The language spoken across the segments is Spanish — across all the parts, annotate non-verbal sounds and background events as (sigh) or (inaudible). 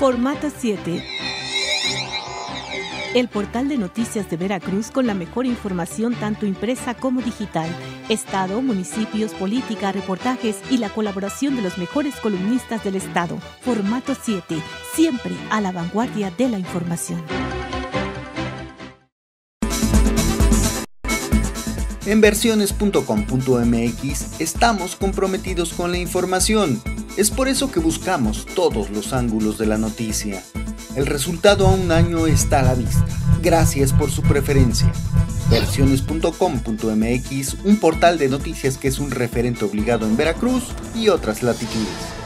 Formato 7. El portal de noticias de Veracruz con la mejor información tanto impresa como digital. Estado, municipios, política, reportajes y la colaboración de los mejores columnistas del Estado. Formato 7. Siempre a la vanguardia de la información. En versiones.com.mx estamos comprometidos con la información. Es por eso que buscamos todos los ángulos de la noticia. El resultado a un año está a la vista. Gracias por su preferencia. Versiones.com.mx, un portal de noticias que es un referente obligado en Veracruz y otras latitudes.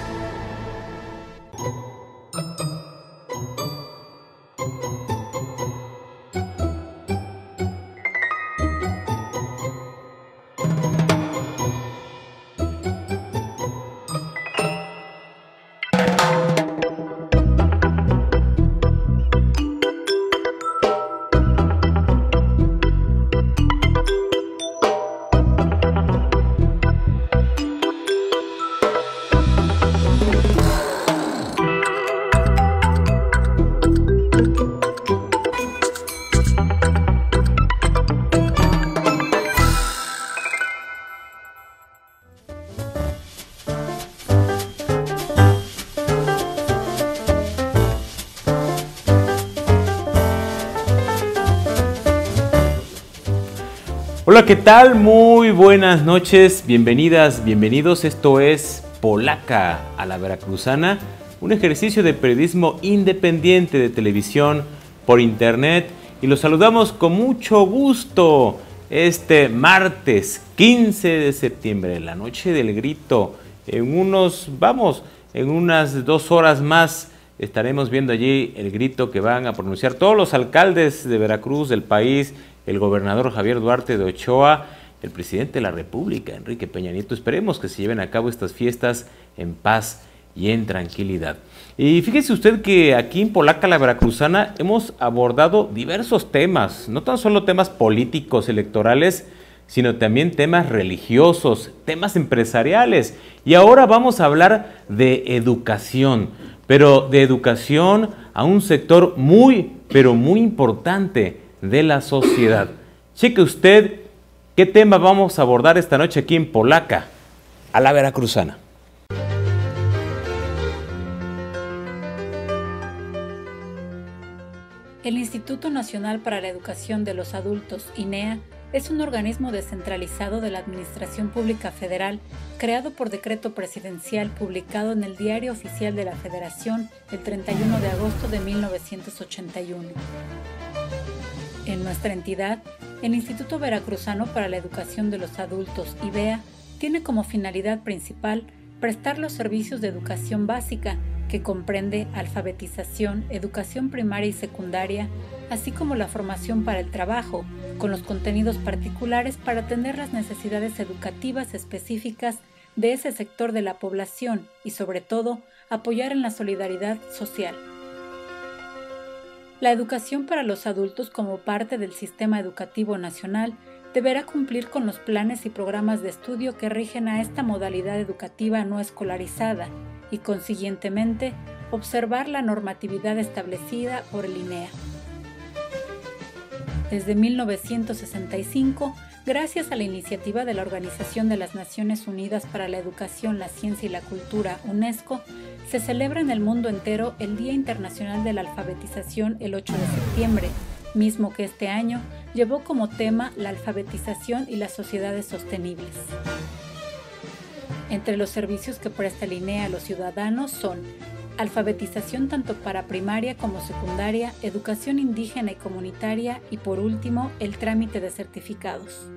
¿Qué tal? Muy buenas noches, bienvenidas, bienvenidos. Esto es Polaca a la Veracruzana, un ejercicio de periodismo independiente de televisión por internet y los saludamos con mucho gusto este martes 15 de septiembre, la noche del grito. En unos, vamos, en unas dos horas más estaremos viendo allí el grito que van a pronunciar todos los alcaldes de Veracruz, del país, el gobernador Javier Duarte de Ochoa, el presidente de la República, Enrique Peña Nieto. Esperemos que se lleven a cabo estas fiestas en paz y en tranquilidad. Y fíjese usted que aquí en Polaca, la Veracruzana, hemos abordado diversos temas, no tan solo temas políticos, electorales, sino también temas religiosos, temas empresariales. Y ahora vamos a hablar de educación, pero de educación a un sector muy, pero muy importante, de la sociedad. Cheque usted qué tema vamos a abordar esta noche aquí en Polaca, a la Veracruzana. El Instituto Nacional para la Educación de los Adultos, INEA, es un organismo descentralizado de la Administración Pública Federal creado por decreto presidencial publicado en el Diario Oficial de la Federación el 31 de agosto de 1981. En nuestra entidad, el Instituto Veracruzano para la Educación de los Adultos, IBEA, tiene como finalidad principal prestar los servicios de educación básica, que comprende alfabetización, educación primaria y secundaria, así como la formación para el trabajo, con los contenidos particulares para atender las necesidades educativas específicas de ese sector de la población y, sobre todo, apoyar en la solidaridad social. La educación para los adultos como parte del sistema educativo nacional deberá cumplir con los planes y programas de estudio que rigen a esta modalidad educativa no escolarizada y, consiguientemente, observar la normatividad establecida por el INEA. Desde 1965, gracias a la iniciativa de la Organización de las Naciones Unidas para la Educación, la Ciencia y la Cultura, UNESCO, se celebra en el mundo entero el Día Internacional de la Alfabetización el 8 de septiembre, mismo que este año llevó como tema la alfabetización y las sociedades sostenibles. Entre los servicios que presta el INEA a los ciudadanos son alfabetización tanto para primaria como secundaria, educación indígena y comunitaria y por último el trámite de certificados.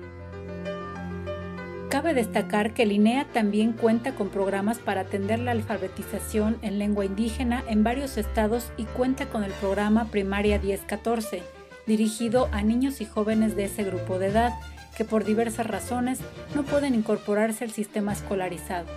Cabe destacar que el INEA también cuenta con programas para atender la alfabetización en lengua indígena en varios estados y cuenta con el programa Primaria 1014, dirigido a niños y jóvenes de ese grupo de edad que por diversas razones no pueden incorporarse al sistema escolarizado.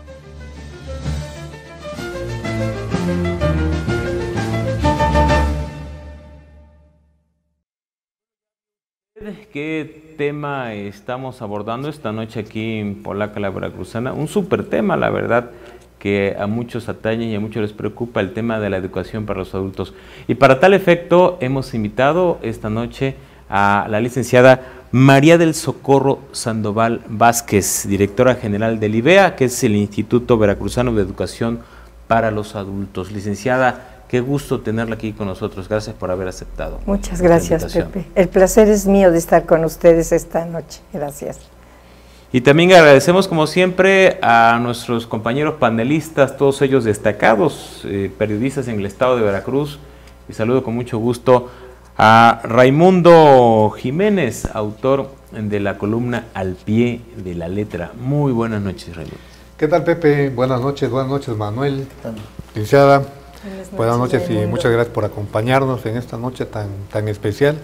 ¿Qué tema estamos abordando esta noche aquí en Polaca, la Veracruzana? Un súper tema, la verdad. que a muchos atañe y a muchos les preocupa el tema de la educación para los adultos. Y para tal efecto hemos invitado esta noche a la licenciada María del Socorro Sandoval Vázquez, directora general del IBEA, que es el Instituto Veracruzano de Educación para los Adultos. Licenciada, Qué gusto tenerla aquí con nosotros. Gracias por haber aceptado. Muchas gracias, Pepe. El placer es mío de estar con ustedes esta noche. Gracias. Y también agradecemos, como siempre, a nuestros compañeros panelistas, todos ellos destacados, eh, periodistas en el estado de Veracruz. Y saludo con mucho gusto a Raimundo Jiménez, autor de la columna Al pie de la letra. Muy buenas noches, Raimundo. ¿Qué tal, Pepe? Buenas noches, buenas noches, Manuel. Licenciada, Buenas noches, y muchas gracias por acompañarnos en esta noche tan, tan especial.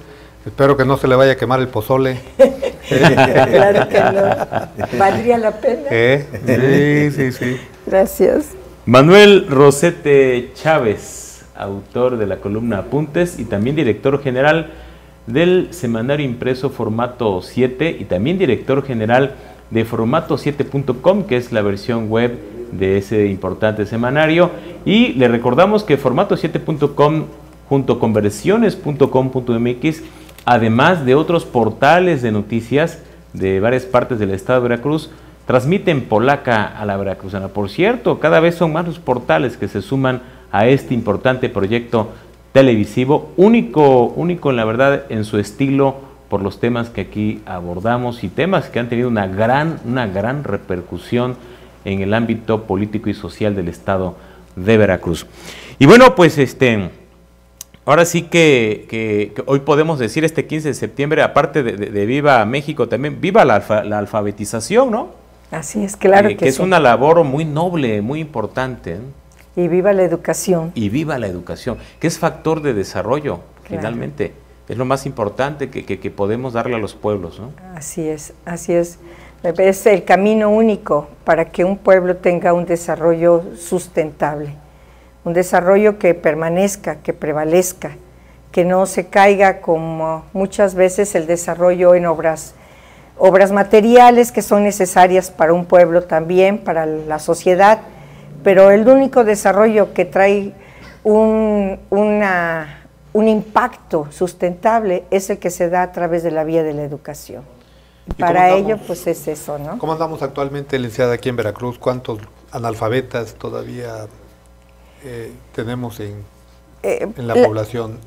Espero que no se le vaya a quemar el pozole. (laughs) claro que no. (laughs) ¿Valdría la pena? ¿Eh? Sí, sí, sí. Gracias. Manuel Rosete Chávez, autor de la columna Apuntes y también director general del semanario impreso Formato 7 y también director general de formato7.com, que es la versión web de ese importante semanario. Y le recordamos que formato7.com junto con versiones.com.mx, además de otros portales de noticias de varias partes del estado de Veracruz, transmiten polaca a la veracruzana. Por cierto, cada vez son más los portales que se suman a este importante proyecto televisivo, único, único en la verdad en su estilo por los temas que aquí abordamos y temas que han tenido una gran, una gran repercusión en el ámbito político y social del estado de Veracruz. Y bueno, pues este, ahora sí que, hoy podemos decir este 15 de septiembre, aparte de, Viva México, también viva la, alfabetización, ¿no? Así es, claro eh, que, es una labor muy noble, muy importante. Y viva la educación. Y viva la educación, que es factor de desarrollo, finalmente. Es lo más importante que, que podemos darle a los pueblos, ¿no? Así es, así es. Es el camino único para que un pueblo tenga un desarrollo sustentable, un desarrollo que permanezca, que prevalezca, que no se caiga como muchas veces el desarrollo en obras, obras materiales que son necesarias para un pueblo también, para la sociedad, pero el único desarrollo que trae un, un impacto sustentable es el que se da a través de la vía de la educación. Para ello, pues es eso, ¿no? ¿Cómo andamos actualmente, licenciada, aquí en Veracruz? ¿Cuántos analfabetas todavía eh, tenemos en, eh, en la, población?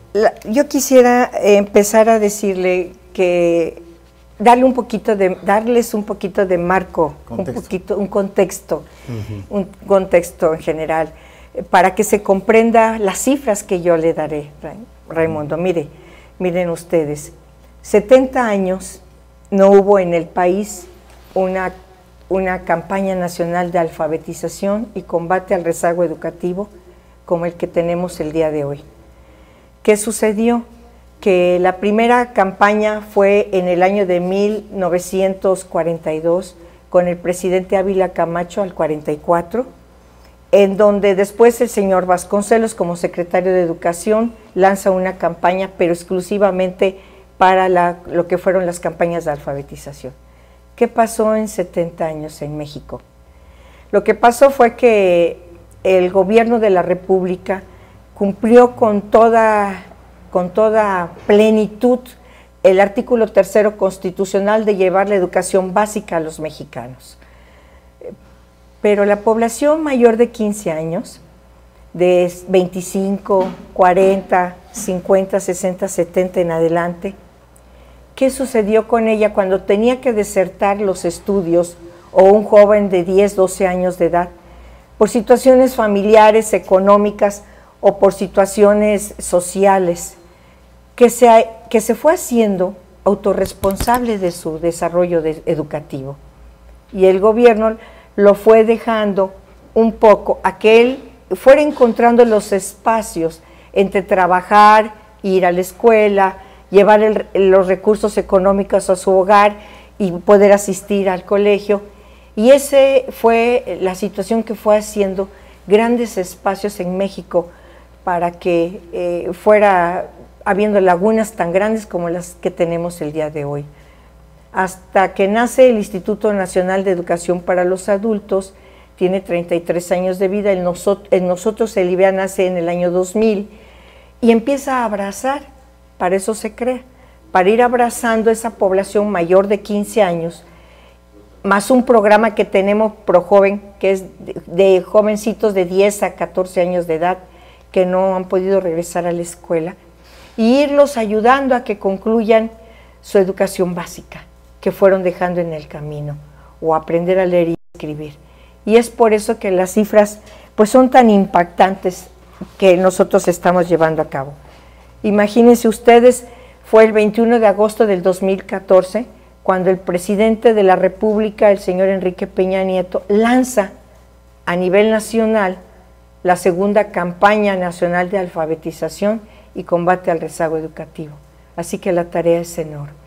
yo quisiera empezar a decirle que darle un poquito de, darles un poquito de marco, un poquito, un contexto, un contexto en general, para que se comprenda las cifras que yo le daré, Raimundo. Mire, miren ustedes, 70 años no hubo en el país una, una campaña nacional de alfabetización y combate al rezago educativo como el que tenemos el día de hoy. ¿Qué sucedió? Que la primera campaña fue en el año de 1942 con el presidente Ávila Camacho al 44, en donde después el señor Vasconcelos como secretario de Educación lanza una campaña, pero exclusivamente para lo que fueron las campañas de alfabetización. ¿Qué pasó en 70 años en México? Lo que pasó fue que el gobierno de la República cumplió con toda, con toda plenitud el artículo tercero constitucional de llevar la educación básica a los mexicanos. Pero la población mayor de 15 años, de 25, 40, 50, 60, 70 en adelante, qué sucedió con ella cuando tenía que desertar los estudios o un joven de 10, 12 años de edad, por situaciones familiares, económicas o por situaciones sociales, que se, que se fue haciendo autorresponsable de su desarrollo educativo. Y el gobierno lo fue dejando un poco a fuera encontrando los espacios entre trabajar, ir a la escuela, llevar los recursos económicos a su hogar y poder asistir al colegio. Y esa fue la situación que fue haciendo grandes espacios en México para que eh, fuera habiendo lagunas tan grandes como las que tenemos el día de hoy. Hasta que nace el Instituto Nacional de Educación para los Adultos, tiene 33 años de vida, en, nosotros el IBEA nace en el año 2000 y empieza a abrazar, para eso se crea, para ir abrazando esa población mayor de 15 años, más un programa que tenemos pro joven, que es de, jovencitos de 10 a 14 años de edad que no han podido regresar a la escuela, y irlos ayudando a que concluyan su educación básica que fueron dejando en el camino, o aprender a leer y escribir. Y es por eso que las cifras pues son tan impactantes que nosotros estamos llevando a cabo. Imagínense ustedes, fue el 21 de agosto del 2014 cuando el presidente de la República, el señor Enrique Peña Nieto, lanza a nivel nacional la segunda campaña nacional de alfabetización y combate al rezago educativo. Así que la tarea es enorme.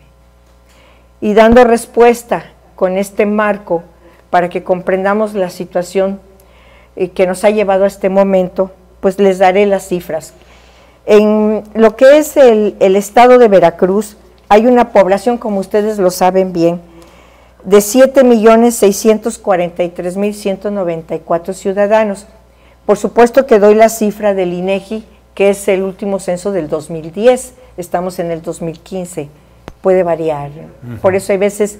Y dando respuesta con este marco para que comprendamos la situación eh, que nos ha llevado a este momento, pues les daré las cifras. En lo que es el, estado de Veracruz, hay una población, como ustedes lo saben bien, de 7.643.194 ciudadanos. Por supuesto que doy la cifra del INEGI, que es el último censo del 2010, estamos en el 2015, puede variar. Por eso hay veces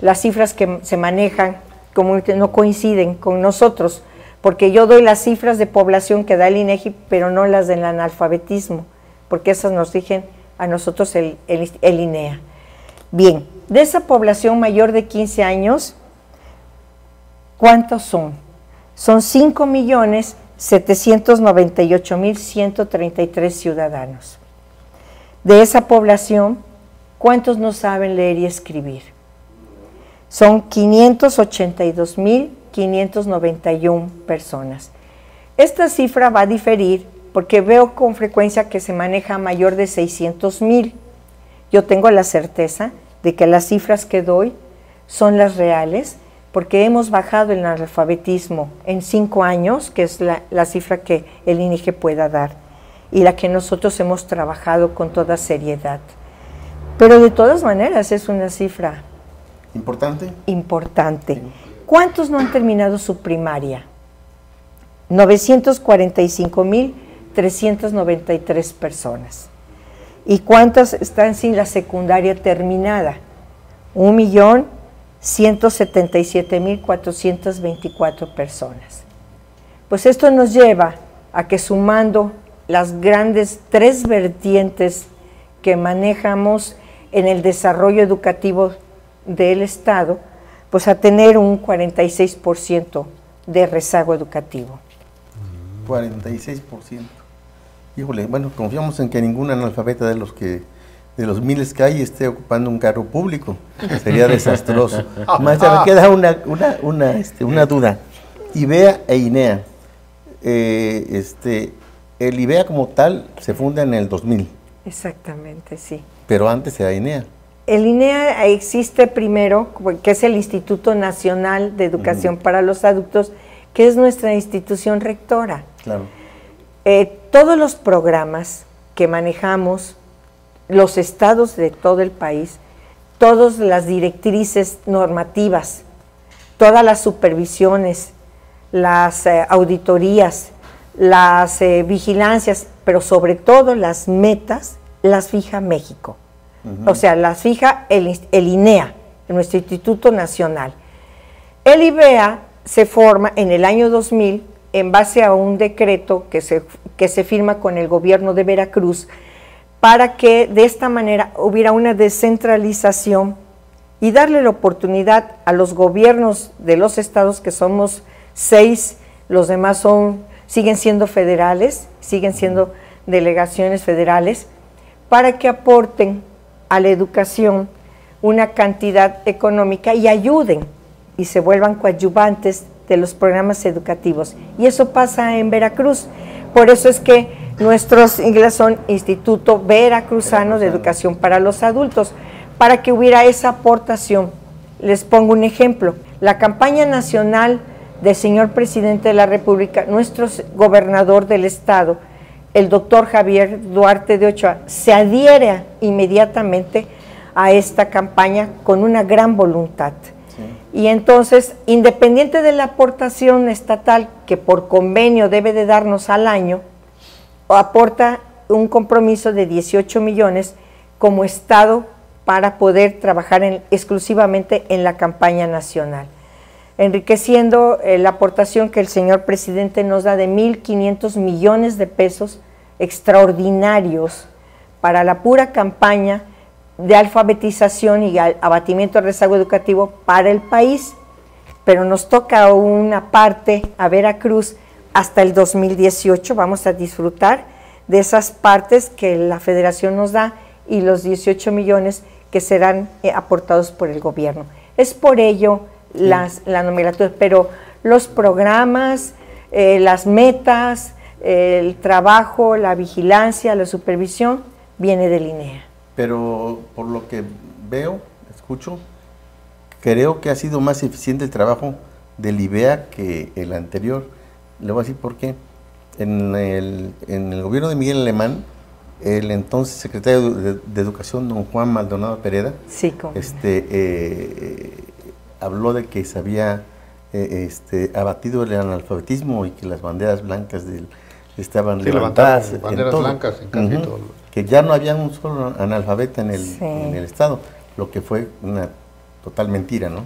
las cifras que se manejan como no coinciden con nosotros, porque yo doy las cifras de población que da el INEGI, pero no las del analfabetismo, porque esas nos rigen a nosotros el, el, INEA. Bien, de esa población mayor de 15 años, ¿cuántos son? Son 5 millones 798 mil 133 ciudadanos. De esa población, ¿cuántos no saben leer y escribir? Son 582 mil 591 personas. Esta cifra va a diferir porque veo con frecuencia que se maneja mayor de 600 mil. Yo tengo la certeza de que las cifras que doy son las reales, porque hemos bajado el analfabetismo en cinco años, que es la, cifra que el INIGE pueda dar, y la que nosotros hemos trabajado con toda seriedad. Pero de todas maneras es una cifra importante. Importante. ¿Cuántos no han terminado su primaria? 945 mil 393 personas. ¿Y cuántas están sin la secundaria terminada? 1.177.424 personas. Pues esto nos lleva a que sumando las grandes tres vertientes que manejamos en el desarrollo educativo del Estado, pues a tener un 46% de rezago educativo. 46%. Híjole, bueno, confiamos en que ningún analfabeta de los que de los miles que hay esté ocupando un carro público. Sería desastroso. (laughs) Maestra, me queda una, una, una, este, una duda. IBEA e INEA. Eh, este, el IBEA como tal se funda en el 2000. Exactamente, sí. Pero antes era INEA. El INEA existe primero, que es el Instituto Nacional de Educación para los Adultos, que es nuestra institución rectora. Claro. Eh, todos los programas que manejamos, los estados de todo el país, todas las directrices normativas, todas las supervisiones, las eh, auditorías, las eh, vigilancias, pero sobre todo las metas, las fija México. O sea, las fija el, el INEA, nuestro Instituto Nacional. El IBEA se forma en el año 2000 en base a un decreto que se, que se firma con el gobierno de Veracruz para que de esta manera hubiera una descentralización y darle la oportunidad a los gobiernos de los estados, que somos seis, los demás son, siguen siendo federales, siguen siendo delegaciones federales, para que aporten a la educación una cantidad económica y ayuden y se vuelvan coadyuvantes de los programas educativos. Y eso pasa en Veracruz. Por eso es que nuestros siglas son Instituto Veracruzano de Educación para los Adultos, para que hubiera esa aportación. Les pongo un ejemplo. La campaña nacional del señor presidente de la República, nuestro gobernador del estado, el doctor Javier Duarte de Ochoa, se adhiere inmediatamente a esta campaña con una gran voluntad. Y entonces, independiente de la aportación estatal que por convenio debe de darnos al año, aporta un compromiso de 18 millones como Estado para poder trabajar exclusivamente en la campaña nacional, enriqueciendo eh, la aportación que el señor presidente nos da de 1.500 millones de pesos extraordinarios para la pura campaña de alfabetización y abatimiento del rezago educativo para el país, pero nos toca una parte a Veracruz hasta el 2018, vamos a disfrutar de esas partes que la federación nos da y los 18 millones que serán eh, aportados por el gobierno. Es por ello las, la nomenclatura, pero los programas, eh, las metas, el trabajo, la vigilancia, la supervisión, viene del INEA. Pero por lo que veo, escucho, creo que ha sido más eficiente el trabajo del IBEA que el anterior. Le voy a decir por qué. En el, en el gobierno de Miguel Alemán, el entonces secretario de, Educación, don Juan Maldonado Pereda, este, eh, habló de que se había eh, este, abatido el analfabetismo y que las banderas blancas del, estaban levantadas. Banderas blancas en casi todo. Que ya no había un solo analfabeta en el, en el Estado, lo que fue una total mentira, ¿no?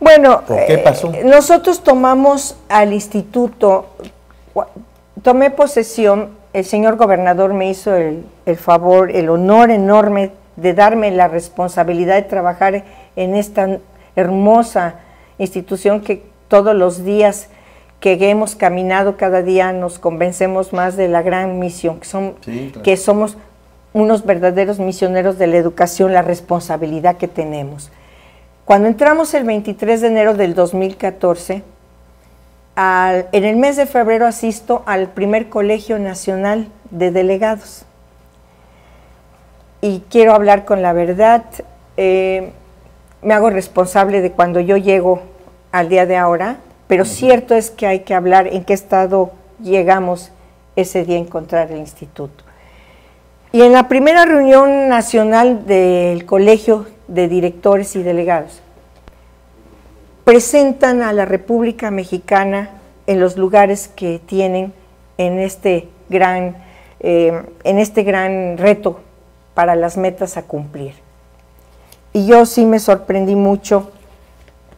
Bueno, qué pasó? Eh, nosotros tomamos al instituto, tomé posesión el señor gobernador me hizo el, favor, el honor enorme de darme la responsabilidad de trabajar en esta hermosa institución que todos los días que hemos caminado cada día nos convencemos más de la gran misión, que, son, que somos unos verdaderos misioneros de la educación, la responsabilidad que tenemos. Cuando entramos el 23 de enero del 2014, en el mes de febrero asisto al primer Colegio Nacional de Delegados. Y quiero hablar con la verdad. Eh, me hago responsable de cuando yo llego al día de ahora, pero cierto es que hay que hablar en qué estado llegamos ese día a encontrar el instituto. Y en la primera reunión nacional del Colegio de Directores y Delegados, presentan a la República Mexicana en los lugares que tienen en este gran, eh, en este gran reto para las metas a cumplir. Y yo sí me sorprendí mucho,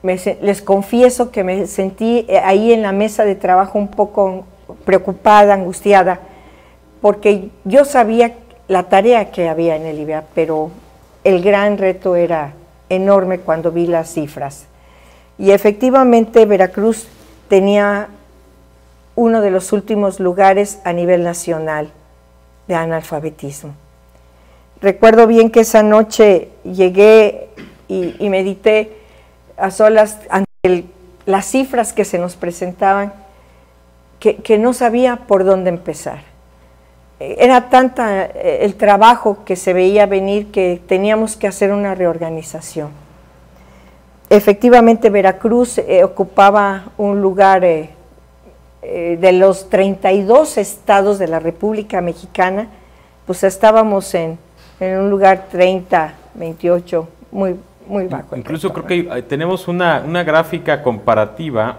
les confieso que me sentí eh, ahí en la mesa de trabajo un poco preocupada, angustiada, porque yo sabía la tarea que había en el IBEA, pero el gran reto era enorme cuando vi las cifras. Y efectivamente Veracruz tenía uno de los últimos lugares a nivel nacional de analfabetismo. Recuerdo bien que esa noche llegué y, medité a solas ante las cifras que se nos presentaban que, no sabía por dónde empezar. Era tanta eh, el trabajo que se veía venir que teníamos que hacer una reorganización. Efectivamente, Veracruz eh, ocupaba un lugar eh, eh, de los 32 estados de la República Mexicana, pues estábamos en, un lugar 30, 28, muy, muy bajo. Incluso creo que tenemos una, gráfica comparativa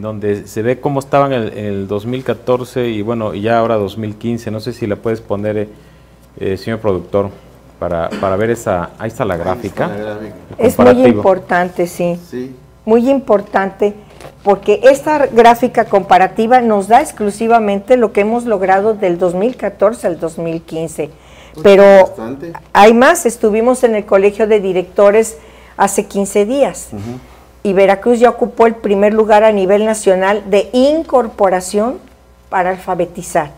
donde se ve cómo estaban en el, 2014 y bueno, y ya ahora 2015. No sé si la puedes poner, señor productor para, para ver esa, ahí está la gráfica. Es muy importante, sí. sí. Muy importante porque esta gráfica comparativa nos da exclusivamente lo que hemos logrado del 2014 al 2015. Pues Pero hay más, estuvimos en el Colegio de Directores hace 15 días y Veracruz ya ocupó el primer lugar a nivel nacional de incorporación para alfabetizar.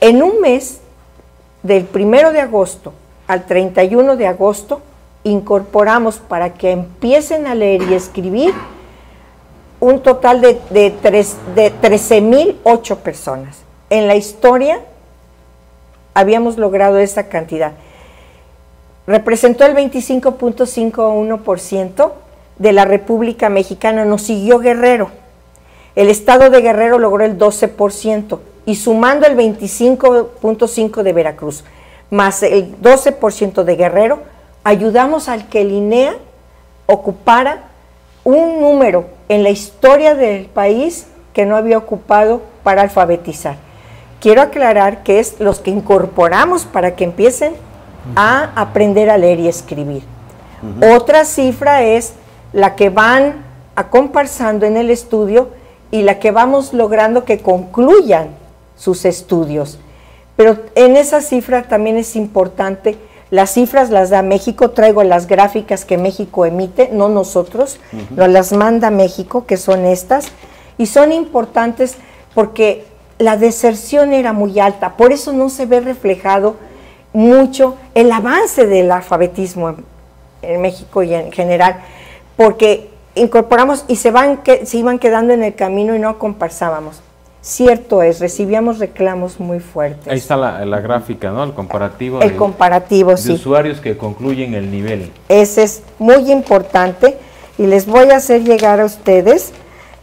En un mes, del primero de agosto al 31 de agosto incorporamos para que empiecen a leer y escribir un total de, de, de 13.008 personas. En la historia habíamos logrado esa cantidad. Representó el 25.51% de la República Mexicana, nos siguió Guerrero. El estado de Guerrero logró el 12% y sumando el 25.5% de Veracruz más el 12% de Guerrero, ayudamos al que el INEA ocupara un número en la historia del país que no había ocupado para alfabetizar. Quiero aclarar que es los que incorporamos para que empiecen a aprender a leer y escribir. Otra cifra es la que van acomparsando en el estudio y la que vamos logrando que concluyan sus estudios. Pero en esa cifra también es importante, las cifras las da México, traigo las gráficas que México emite, no nosotros, nos las manda México, que son estas, y son importantes porque la deserción era muy alta, por eso no se ve reflejado mucho el avance del alfabetismo en, México y en general, porque incorporamos y se, van, que, se iban quedando en el camino y no comparsábamos. Cierto es, recibíamos reclamos muy fuertes. Ahí está la, gráfica, ¿no? El comparativo. El comparativo, sí. De usuarios que concluyen el nivel. Ese es muy importante y les voy a hacer llegar a ustedes.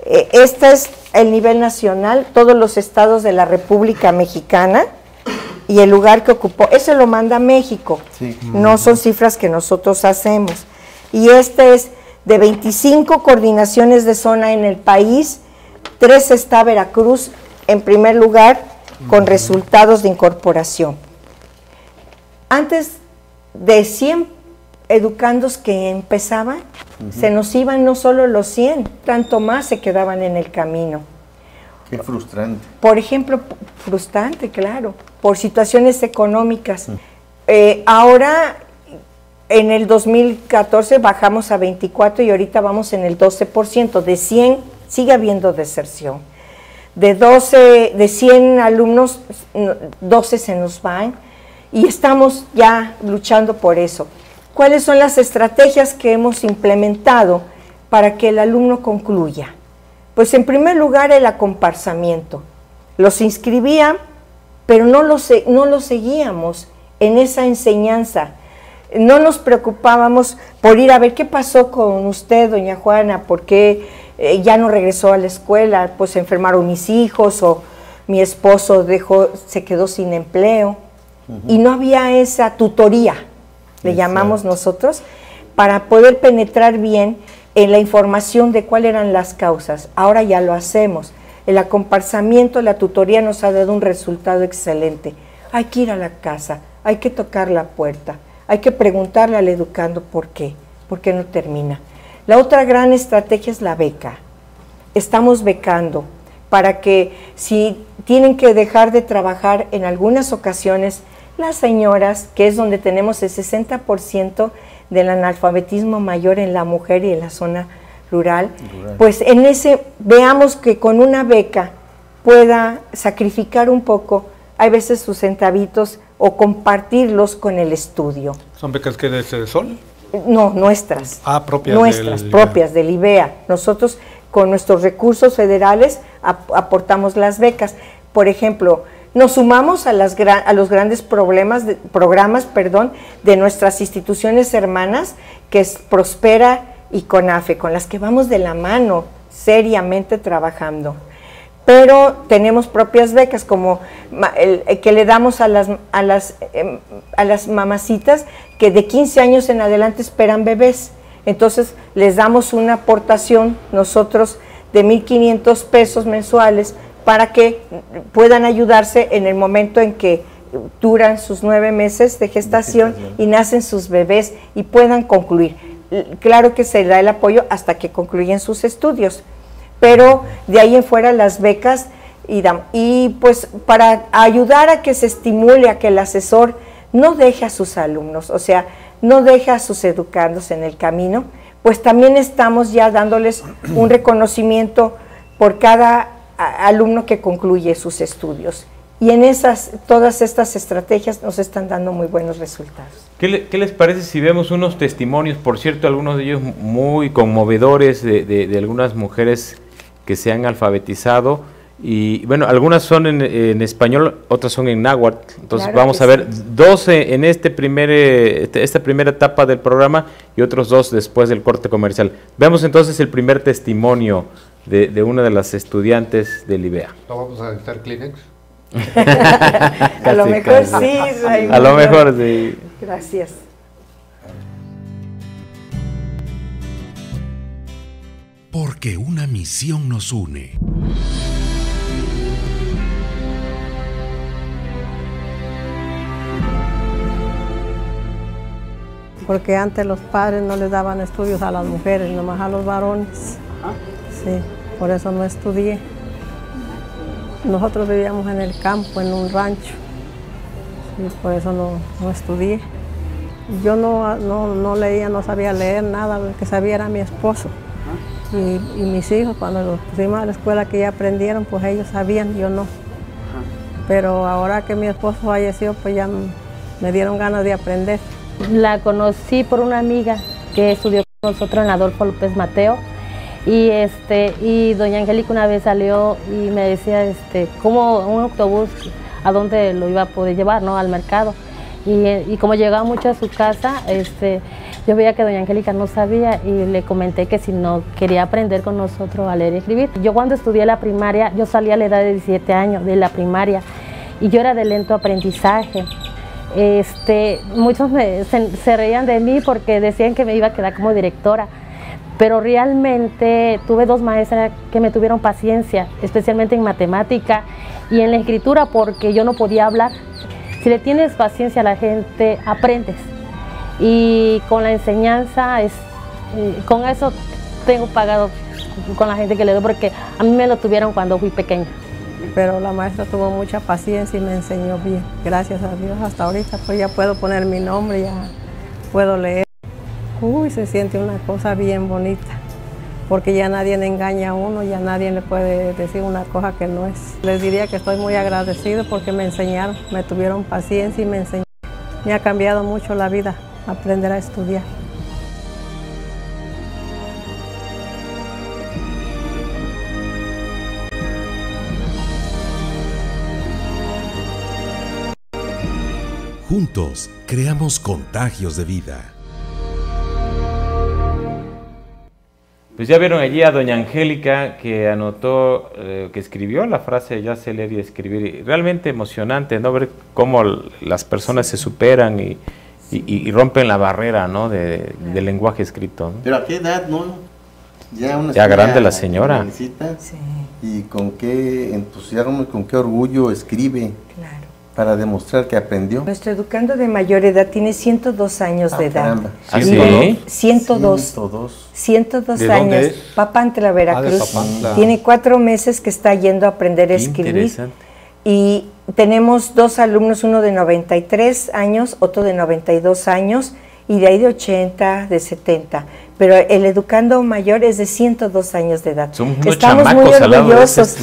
Este es el nivel nacional, todos los estados de la República Mexicana y el lugar que ocupó. Eso lo manda México, no son cifras que nosotros hacemos. Y este es de 25 coordinaciones de zona en el país, tres está Veracruz en primer lugar con resultados de incorporación. Antes de 100 educandos que empezaban, se nos iban no solo los 100, tanto más se quedaban en el camino. Qué frustrante. Por ejemplo, frustrante, claro, por situaciones económicas. Eh, ahora en el 2014 bajamos a 24 y ahorita vamos en el 12%. De 100 sigue habiendo deserción. De 12, de 100 alumnos, 12 se nos van y estamos ya luchando por eso. ¿Cuáles son las estrategias que hemos implementado para que el alumno concluya? Pues en primer lugar el acomparsamiento. Los inscribían, pero no los, no los seguíamos en esa enseñanza no nos preocupábamos por ir a ver qué pasó con usted, doña Juana, por qué eh, ya no regresó a la escuela, pues se enfermaron mis hijos o mi esposo dejó, se quedó sin empleo. Y no había esa tutoría, le llamamos nosotros, para poder penetrar bien en la información de cuáles eran las causas. Ahora ya lo hacemos. El acomparsamiento, la tutoría nos ha dado un resultado excelente. Hay que ir a la casa, hay que tocar la puerta hay que preguntarle al educando por qué, por qué no termina. La otra gran estrategia es la beca. Estamos becando para que si tienen que dejar de trabajar en algunas ocasiones, las señoras, que es donde tenemos el 60% del analfabetismo mayor en la mujer y en la zona rural, pues en ese veamos que con una beca pueda sacrificar un poco, hay veces sus centavitos o compartirlos con el estudio. ¿Son becas que de Sol? No, nuestras. Ah, propias. Nuestras, propias del IBEA. Nosotros con nuestros recursos federales aportamos las becas. Por ejemplo, nos sumamos a, las a los grandes problemas programas perdón, de nuestras instituciones hermanas, que es Prospera y CONAFE, con las que vamos de la mano seriamente trabajando pero tenemos propias becas como el, que le damos a las, a, las, em, a las mamacitas que de 15 años en adelante esperan bebés. Entonces les damos una aportación nosotros de 1.500 pesos mensuales para que puedan ayudarse en el momento en que duran sus nueve meses de gestación y nacen sus bebés y puedan concluir. Claro que se da el apoyo hasta que concluyen sus estudios pero de ahí en fuera las becas y, y pues para ayudar a que se estimule, a que el asesor no deje a sus alumnos, o sea, no deje a sus educandos en el camino, pues también estamos ya dándoles un reconocimiento por cada alumno que concluye sus estudios. Y en esas, todas estas estrategias nos están dando muy buenos resultados. ¿Qué, les parece si vemos unos testimonios, por cierto, algunos de ellos muy conmovedores de, de algunas mujeres que se han alfabetizado y bueno, algunas son en, español, otras son en náhuatl. Entonces vamos a ver 12 en este primer, este, esta primera etapa del programa y otros dos después del corte comercial. Veamos entonces el primer testimonio de, una de las estudiantes del IBEA. vamos a necesitar Kleenex? (laughs) a lo mejor sí. A lo mejor sí. Gracias. que una misión nos une. Porque antes los padres no les daban estudios a las mujeres, nomás a los varones. Sí, por eso no estudié. Nosotros vivíamos en el campo, en un rancho, y por eso no, no estudié. Yo no, no, no, leía, no sabía leer nada, lo que sabía era mi esposo. Y, y, mis hijos, cuando los pusimos a la escuela que ya aprendieron, pues ellos sabían, yo no. Pero ahora que mi esposo falleció, pues ya me dieron ganas de aprender. La conocí por una amiga que estudió con nosotros en Adolfo López Mateo. Y, este, y doña Angélica una vez salió y me decía, este, ¿cómo un autobús, a dónde lo iba a poder llevar, no? Al mercado. Y, y, como llegaba mucho a su casa, este, yo veía que doña Angélica no sabía y le comenté que si no quería aprender con nosotros a leer y escribir. Yo cuando estudié la primaria, yo salí a la edad de 17 años de la primaria y yo era de lento aprendizaje. Este, muchos me, se, se reían de mí porque decían que me iba a quedar como directora, pero realmente tuve dos maestras que me tuvieron paciencia, especialmente en matemática y en la escritura porque yo no podía hablar. Si le tienes paciencia a la gente, aprendes. Y con la enseñanza, es, con eso tengo pagado con la gente que le doy, porque a mí me lo tuvieron cuando fui pequeña. Pero la maestra tuvo mucha paciencia y me enseñó bien. Gracias a Dios, hasta ahorita pues ya puedo poner mi nombre, ya puedo leer. Uy, se siente una cosa bien bonita porque ya nadie le engaña a uno, ya nadie le puede decir una cosa que no es. Les diría que estoy muy agradecido porque me enseñaron, me tuvieron paciencia y me enseñaron. Me ha cambiado mucho la vida aprender a estudiar. Juntos creamos contagios de vida. Pues ya vieron allí a doña Angélica que anotó, eh, que escribió la frase ya sé leer y escribir. Y realmente emocionante, ¿no? Ver cómo las personas se superan y, y, y rompen la barrera, ¿no? De, del lenguaje escrito. ¿no? Pero a qué edad, ¿no? Ya, una Ya grande la señora. jovencita, Y con qué entusiasmo y con qué orgullo escribe. Claro. Para demostrar que aprendió. Nuestro educando de mayor edad tiene 102 años de Ah, edad. caramba. ¿Ah, Y sí? 102. 102. 102 ¿De dónde años. es? Papantla, Veracruz. Papantla. Tiene cuatro meses que está yendo a aprender a Qué escribir. interesante. Y tenemos dos alumnos, uno de 93 años, otro de 92 años, y de ahí de 80, de 70. Pero el educando mayor es de 102 años de edad. Son unos Estamos muy chamacos ese- orgullosos.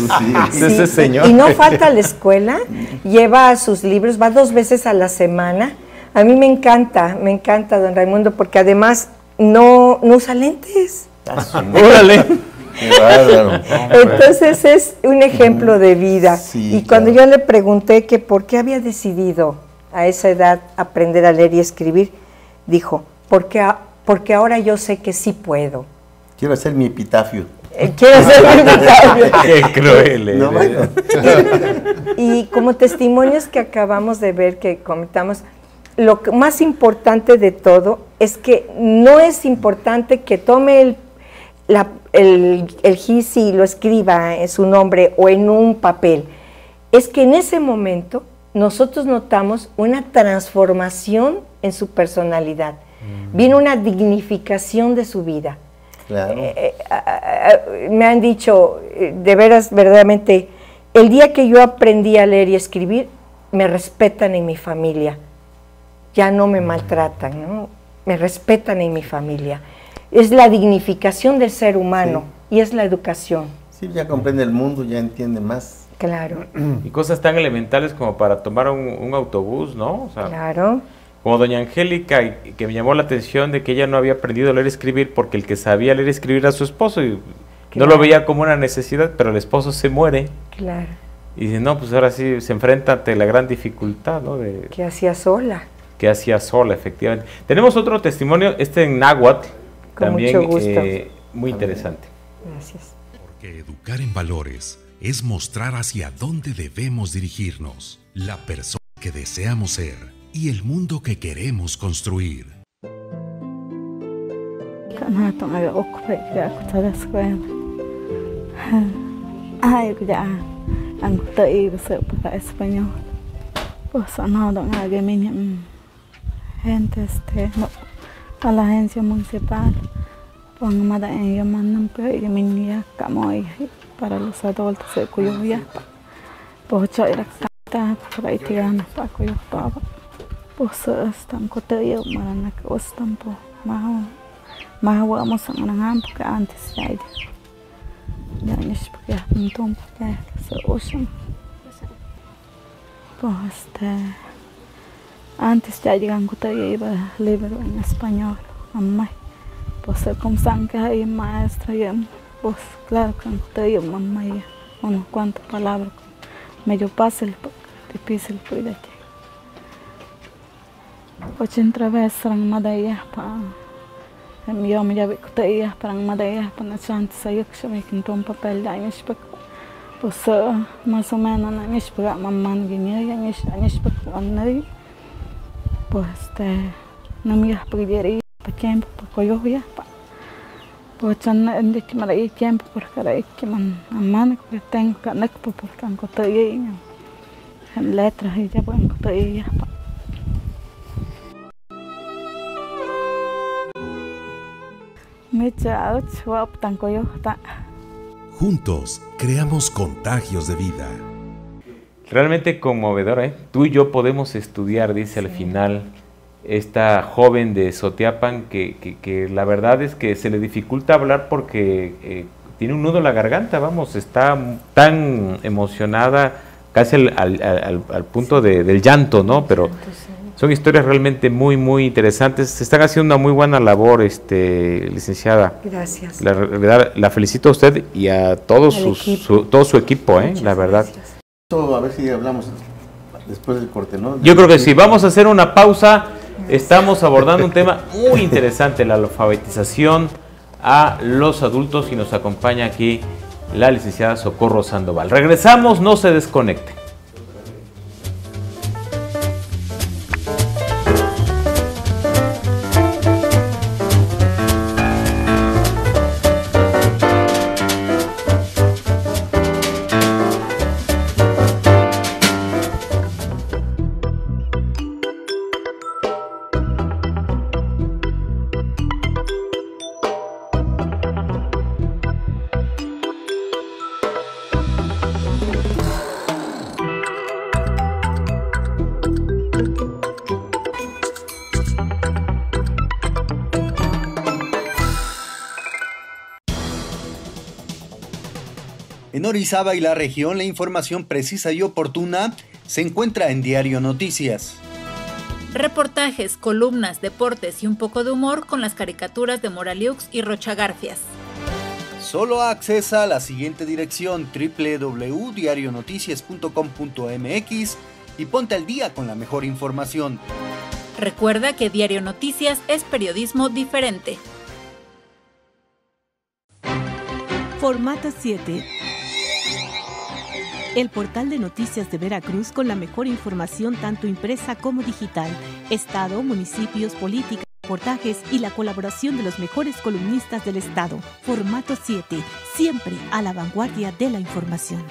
(laughs) de ese señor. Y no falta a la escuela, lleva sus libros, va dos veces a la semana. A mí me encanta, me encanta, don Raimundo, porque además no, no usa lentes. ¡Órale! (laughs) Qué bárbaro. Entonces es un ejemplo de vida. Sí, y cuando claro. yo le pregunté que por qué había decidido a esa edad aprender a leer y escribir, dijo, porque, a- porque ahora yo sé que sí puedo. Quiero hacer mi epitafio. Eh, Quiero ser bibliotecario. (laughs) ¡Qué cruel! No, eres. bueno. (laughs) Y como testimonios que acabamos de ver, que comentamos, lo que- más importante de todo es que no es importante que tome el, la- el, el GIS y lo escriba en su nombre o en un papel. Es que en ese momento nosotros notamos una transformación en su personalidad. Viene una dignificación de su vida. Claro. Eh, ah, me han dicho, eh, de veras, verdaderamente, el día que yo aprendí a leer y escribir, me respetan en mi familia. Ya no me maltratan, ¿no? Me respetan en mi familia. Es la dignificación del ser humano y es la educación, Sí, ya comprende el mundo, ya entiende más. claro, Y cosas tan elementales como para tomar un, un autobús, ¿no? O sea, claro. Como doña Angélica, y- que me llamó la atención de que ella no había aprendido a leer y escribir porque el que sabía leer y escribir era su esposo y no lo veía como una necesidad, pero el esposo se muere Claro, y dice, no, pues ahora sí se enfrenta ante la gran dificultad, ¿no? De, que hacía sola. que hacía sola, efectivamente. Tenemos otro testimonio, este en Náhuatl, Con también mucho gusto. eh, muy interesante. Gracias. Porque educar en valores es mostrar hacia dónde debemos dirigirnos, la persona que deseamos ser y el mundo que queremos construir. Pues que gente este, a la agencia municipal. Pon mada en pero y mi como para los adultos de cuyo ya. Pues yo era para ahí tirando para cuyo todo. Pues están coteyo marana que están po. Maho. Maho vamos a manangan porque antes ya ya nish porque puntum ya se usan. Pues este antes ya llegan coteyo iba libro en español. Mamá. Pues como saben que hay maestra ya pues claro que coteyo mamá ya unas cuantas palabras medio fácil, difícil pues Pacin través serang madaya pa. Em yo me llave que te ia para madaya pa na chance sa yak se me kinto un papel da mi spek. Pues a na mi spek mamman gini ya ni sa ni spek onnei. Pues te na mi ya pridiri pa kem pa koyo ya pa. Pacin na ende ki madai kem pa kara ki man mamman ku tengo ka nak pa pa kan ko te ia. Letra ya pa ko te ia pa. Juntos creamos contagios de vida. Realmente conmovedor, ¿eh? Tú y yo podemos estudiar, dice al final esta joven de Sotiapan, que, que, que, la verdad es que se le dificulta hablar porque eh, tiene un nudo en la garganta, vamos, está tan emocionada, casi al, al, al, al punto de, del llanto, ¿no? Pero son historias realmente muy, muy interesantes. Se están haciendo una muy buena labor, este, licenciada. Gracias. La, la, la felicito a usted y a todo, su, su, todo su equipo, ¿eh? la verdad. A ver si hablamos después del corte, ¿no? Yo creo que sí. Vamos a hacer una pausa. Estamos abordando un tema muy interesante, la alfabetización a los adultos y nos acompaña aquí la licenciada Socorro Sandoval. Regresamos, no se desconecte. Orizaba y la región, la información precisa y oportuna se encuentra en Diario Noticias. Reportajes, columnas, deportes y un poco de humor con las caricaturas de Moraliux y Rocha Garfias. Solo accesa a la siguiente dirección www.diarionoticias.com.mx y ponte al día con la mejor información. Recuerda que Diario Noticias es periodismo diferente. Formato 7 el portal de noticias de Veracruz con la mejor información tanto impresa como digital, estado, municipios, política, reportajes y la colaboración de los mejores columnistas del estado. Formato 7, siempre a la vanguardia de la información.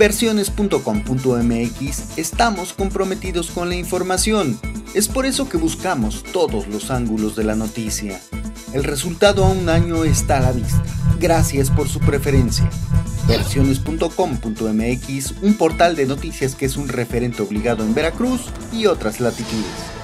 En versiones.com.mx estamos comprometidos con la información. Es por eso que buscamos todos los ángulos de la noticia. El resultado a un año está a la vista. Gracias por su preferencia. Versiones.com.mx, un portal de noticias que es un referente obligado en Veracruz y otras latitudes.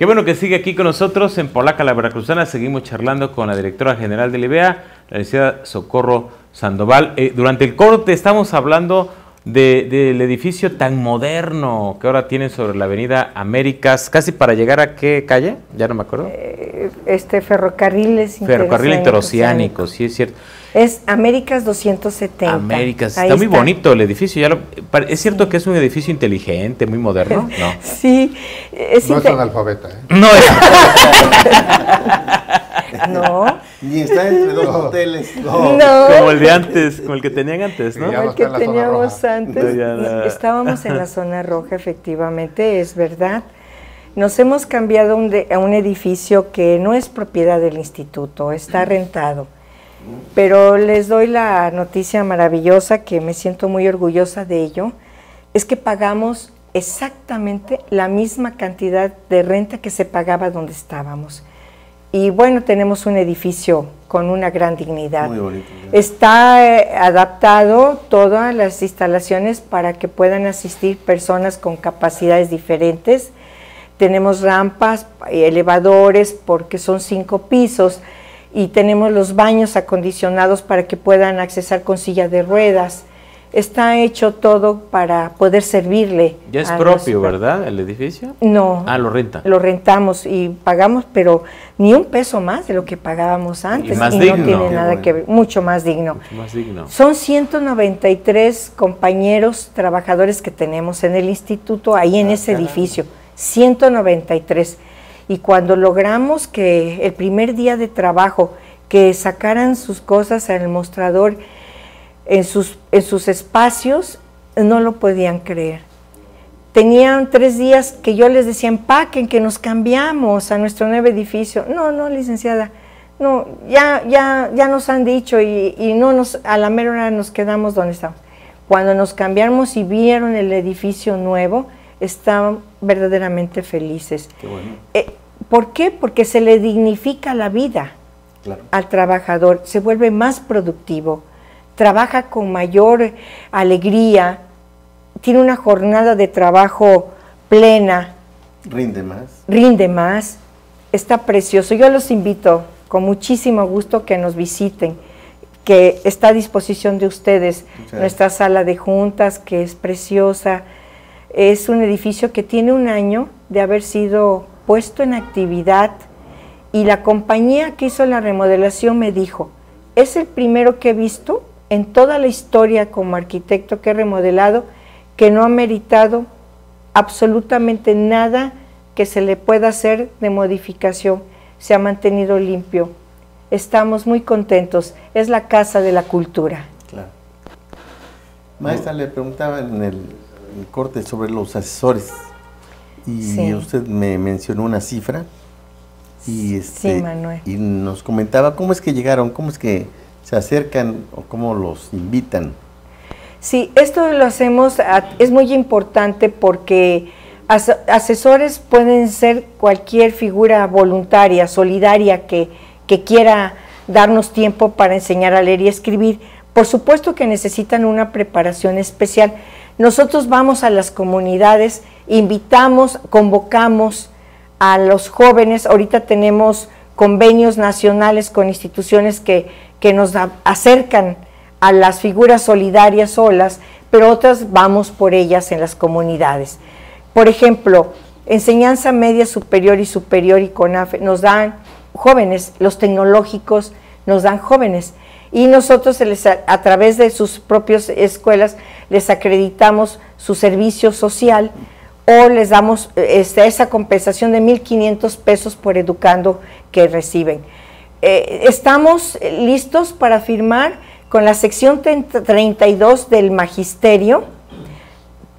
Qué bueno que sigue aquí con nosotros en Polaca, la Veracruzana. Seguimos charlando con la directora general del IBEA, la licenciada Socorro Sandoval. Eh, durante el corte estamos hablando del edificio tan moderno que ahora tienen sobre la avenida Américas, casi para llegar a qué calle, ya no me acuerdo. Eh, este ferrocarriles Ferrocarril interoceánico, sí es cierto. Es Américas 270. Américas, está muy bonito el edificio. Ya es cierto que es un edificio inteligente, muy moderno. (laughs) No. Sí, es no es analfabeta. ¿eh? No es. (laughs) (laughs) no. (laughs) Ni está entre dos hoteles. No. Como el de antes, como el que tenían antes, ¿no? el que teníamos antes. Estábamos en la (laughs) zona roja, efectivamente, es verdad. Nos hemos cambiado a un edificio que no es propiedad del instituto, está rentado. Pero les doy la noticia maravillosa que me siento muy orgullosa de ello, es que pagamos exactamente la misma cantidad de renta que se pagaba donde estábamos. Y bueno, tenemos un edificio con una gran dignidad. Muy bonito. Está eh, adaptado todas las instalaciones para que puedan asistir personas con capacidades diferentes. Tenemos rampas, elevadores, porque son cinco pisos, y tenemos los baños acondicionados para que puedan accesar con silla de ruedas está hecho todo para poder servirle. Ya es propio, ¿verdad? El edificio. No. Ah, lo renta. Lo rentamos y pagamos, pero ni un peso más de lo que pagábamos antes. Y más no tiene nada que ver, mucho más digno. Mucho más digno. Son 193 compañeros trabajadores que tenemos en el instituto, ahí en ah, ese edificio. 193. Y cuando logramos que el primer día de trabajo, que sacaran sus cosas al mostrador, en sus, en sus espacios, no lo podían creer. Tenían tres días que yo les decía, empaquen, que nos cambiamos a nuestro nuevo edificio. No, no, licenciada, no, ya, ya, ya nos han dicho y, y no nos, a la mera hora nos quedamos donde estamos. Cuando nos cambiamos y vieron el edificio nuevo, estaban verdaderamente felices. Qué bueno. Eh, ¿Por qué? Porque se le dignifica la vida al trabajador, se vuelve más productivo trabaja con mayor alegría, tiene una jornada de trabajo plena. Rinde más. Rinde más. Está precioso. Yo los invito con muchísimo gusto que nos visiten, que está a disposición de ustedes nuestra sala de juntas, que es preciosa. Es un edificio que tiene un año de haber sido puesto en actividad y la compañía que hizo la remodelación me dijo, es el primero que he visto en toda la historia como arquitecto que he remodelado que no ha meritado absolutamente nada que se le pueda hacer de modificación. Se ha mantenido limpio. Estamos muy contentos. Es la casa de la cultura. Claro. Maestra, le preguntaba en el, corte sobre los asesores y usted me mencionó una cifra y, este, y nos comentaba cómo es que llegaron, cómo es que se acercan o cómo los invitan? Sí, esto lo hacemos, es muy importante porque asesores pueden ser cualquier figura voluntaria, solidaria que, que quiera darnos tiempo para enseñar a leer y escribir. Por supuesto que necesitan una preparación especial. Nosotros vamos a las comunidades, invitamos, convocamos a los jóvenes. Ahorita tenemos convenios nacionales con instituciones que que nos acercan a las figuras solidarias solas, pero otras vamos por ellas en las comunidades. Por ejemplo, enseñanza media superior y superior y CONAFE nos dan jóvenes, los tecnológicos nos dan jóvenes y nosotros a, través de sus propias escuelas les acreditamos su servicio social o les damos este, esa compensación de 1.500 pesos por educando que reciben. Eh, estamos listos para firmar con la sección 32 del Magisterio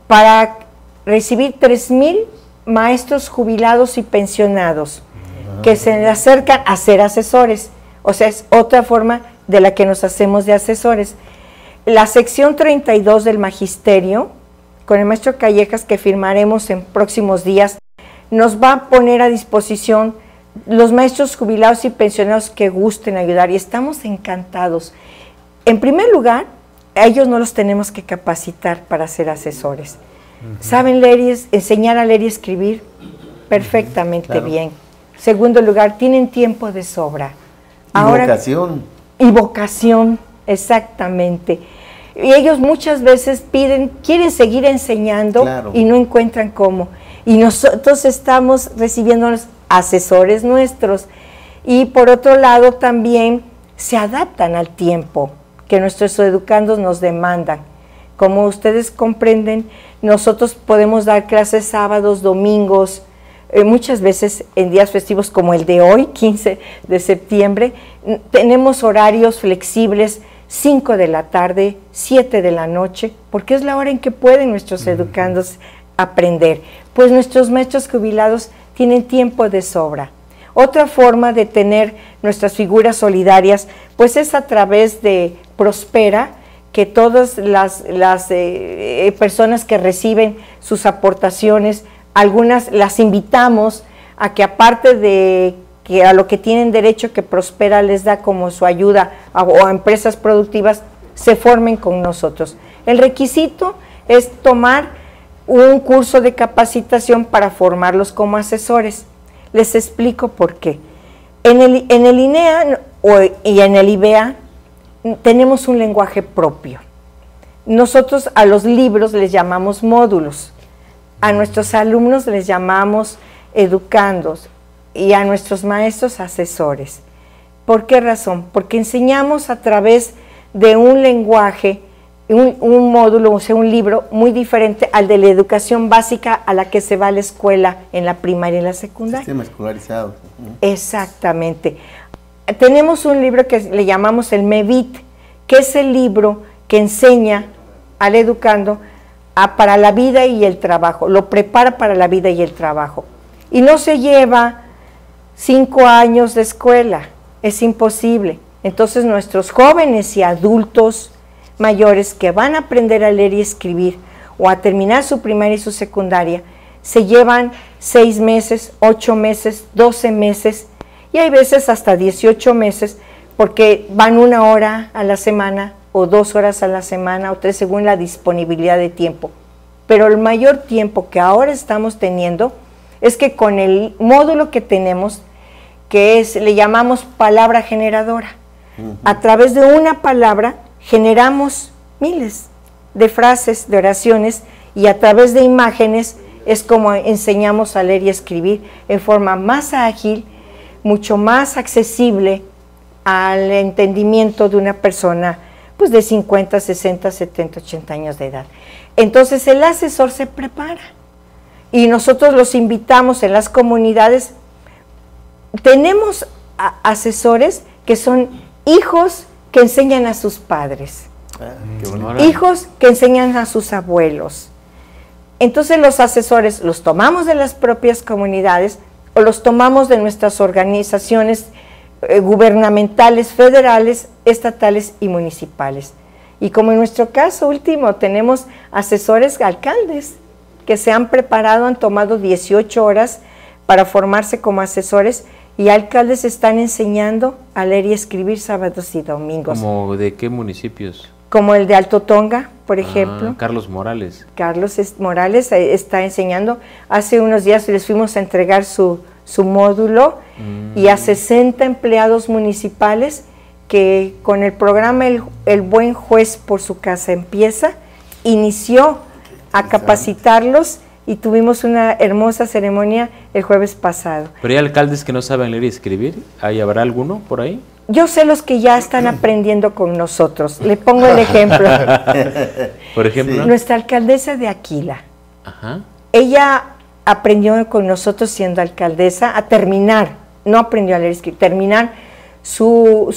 para recibir 3.000 maestros jubilados y pensionados que se acercan a ser asesores. O sea, es otra forma de la que nos hacemos de asesores. La sección 32 del Magisterio, con el maestro Callejas que firmaremos en próximos días, nos va a poner a disposición los maestros jubilados y pensionados que gusten ayudar y estamos encantados. En primer lugar, a ellos no los tenemos que capacitar para ser asesores. Saben leer y enseñar a leer y escribir. perfectamente bien. Segundo lugar, tienen tiempo de sobra. Y vocación. Y vocación, exactamente. Y ellos muchas veces piden, quieren seguir enseñando y no encuentran cómo. Y nosotros estamos recibiendo los asesores nuestros. Y por otro lado también se adaptan al tiempo que nuestros educandos nos demandan. Como ustedes comprenden, nosotros podemos dar clases sábados, domingos, eh, muchas veces en días festivos como el de hoy, (laughs) 15 de septiembre, tenemos horarios flexibles, 5 de la tarde, 7 de la noche, porque es la hora en que pueden nuestros educandos aprender. Pues nuestros maestros jubilados tienen tiempo de sobra. Otra forma de tener nuestras figuras solidarias, pues es a través de Prospera, que todas las, eh, eh, personas que reciben sus aportaciones algunas las invitamos a que aparte de que a lo que tienen derecho que Prospera les da como su ayuda o a empresas productivas, se formen con nosotros. El requisito es tomar un curso de capacitación para formarlos como asesores. Les explico por qué. En el, en el INEA y en el IBEA tenemos un lenguaje propio. Nosotros a los libros les llamamos módulos. A nuestros alumnos les llamamos educandos y a nuestros maestros asesores. ¿Por qué razón? Porque enseñamos a través de un lenguaje, un, módulo, o sea, un libro muy diferente al de la educación básica a la que se va a la escuela en la primaria y la secundaria. Sistema escolarizado. Exactamente. Tenemos un libro que le llamamos el MEVIT, que es el libro que enseña al educando para la vida y el trabajo, lo prepara para la vida y el trabajo. Y no se lleva cinco años de escuela, es imposible. Entonces nuestros jóvenes y adultos mayores que van a aprender a leer y escribir o a terminar su primaria y su secundaria, se llevan seis meses, ocho meses, doce meses y hay veces hasta 18 meses porque van una hora a la semana o dos horas a la semana o tres según la disponibilidad de tiempo. Pero el mayor tiempo que ahora estamos teniendo es que con el módulo que tenemos, que es, le llamamos palabra generadora, a través de una palabra generamos miles de frases, de oraciones, y a través de imágenes es como enseñamos a leer y escribir en forma más ágil, mucho más accesible al entendimiento de una persona pues de 50, 60, 70, 80 años de edad. Entonces el asesor se prepara y nosotros los invitamos en las comunidades. Tenemos asesores que son hijos que enseñan a sus padres, ah, hijos que enseñan a sus abuelos. Entonces los asesores los tomamos de las propias comunidades o los tomamos de nuestras organizaciones eh, gubernamentales, federales, estatales y municipales. Y como en nuestro caso último, tenemos asesores alcaldes que se han preparado, han tomado 18 horas para formarse como asesores y alcaldes están enseñando a leer y escribir sábados y domingos. ¿Como de qué municipios? Como el de Alto Tonga, por ah, ejemplo. Carlos Morales. Carlos Morales eh, está enseñando. Hace unos días les fuimos a entregar su, su módulo y a 60 empleados municipales que con el programa el, Buen Juez por su casa empieza, inició a capacitarlos y tuvimos una hermosa ceremonia el jueves pasado. ¿Pero hay alcaldes que no saben leer y escribir? ¿Ahí habrá alguno por ahí? Yo sé los que ya están aprendiendo con nosotros. Le pongo el ejemplo. (laughs) por ejemplo. Nuestra alcaldesa de Aquila. Ajá. Ella aprendió con nosotros siendo alcaldesa a terminar, no aprendió a leer y escribir, terminar su,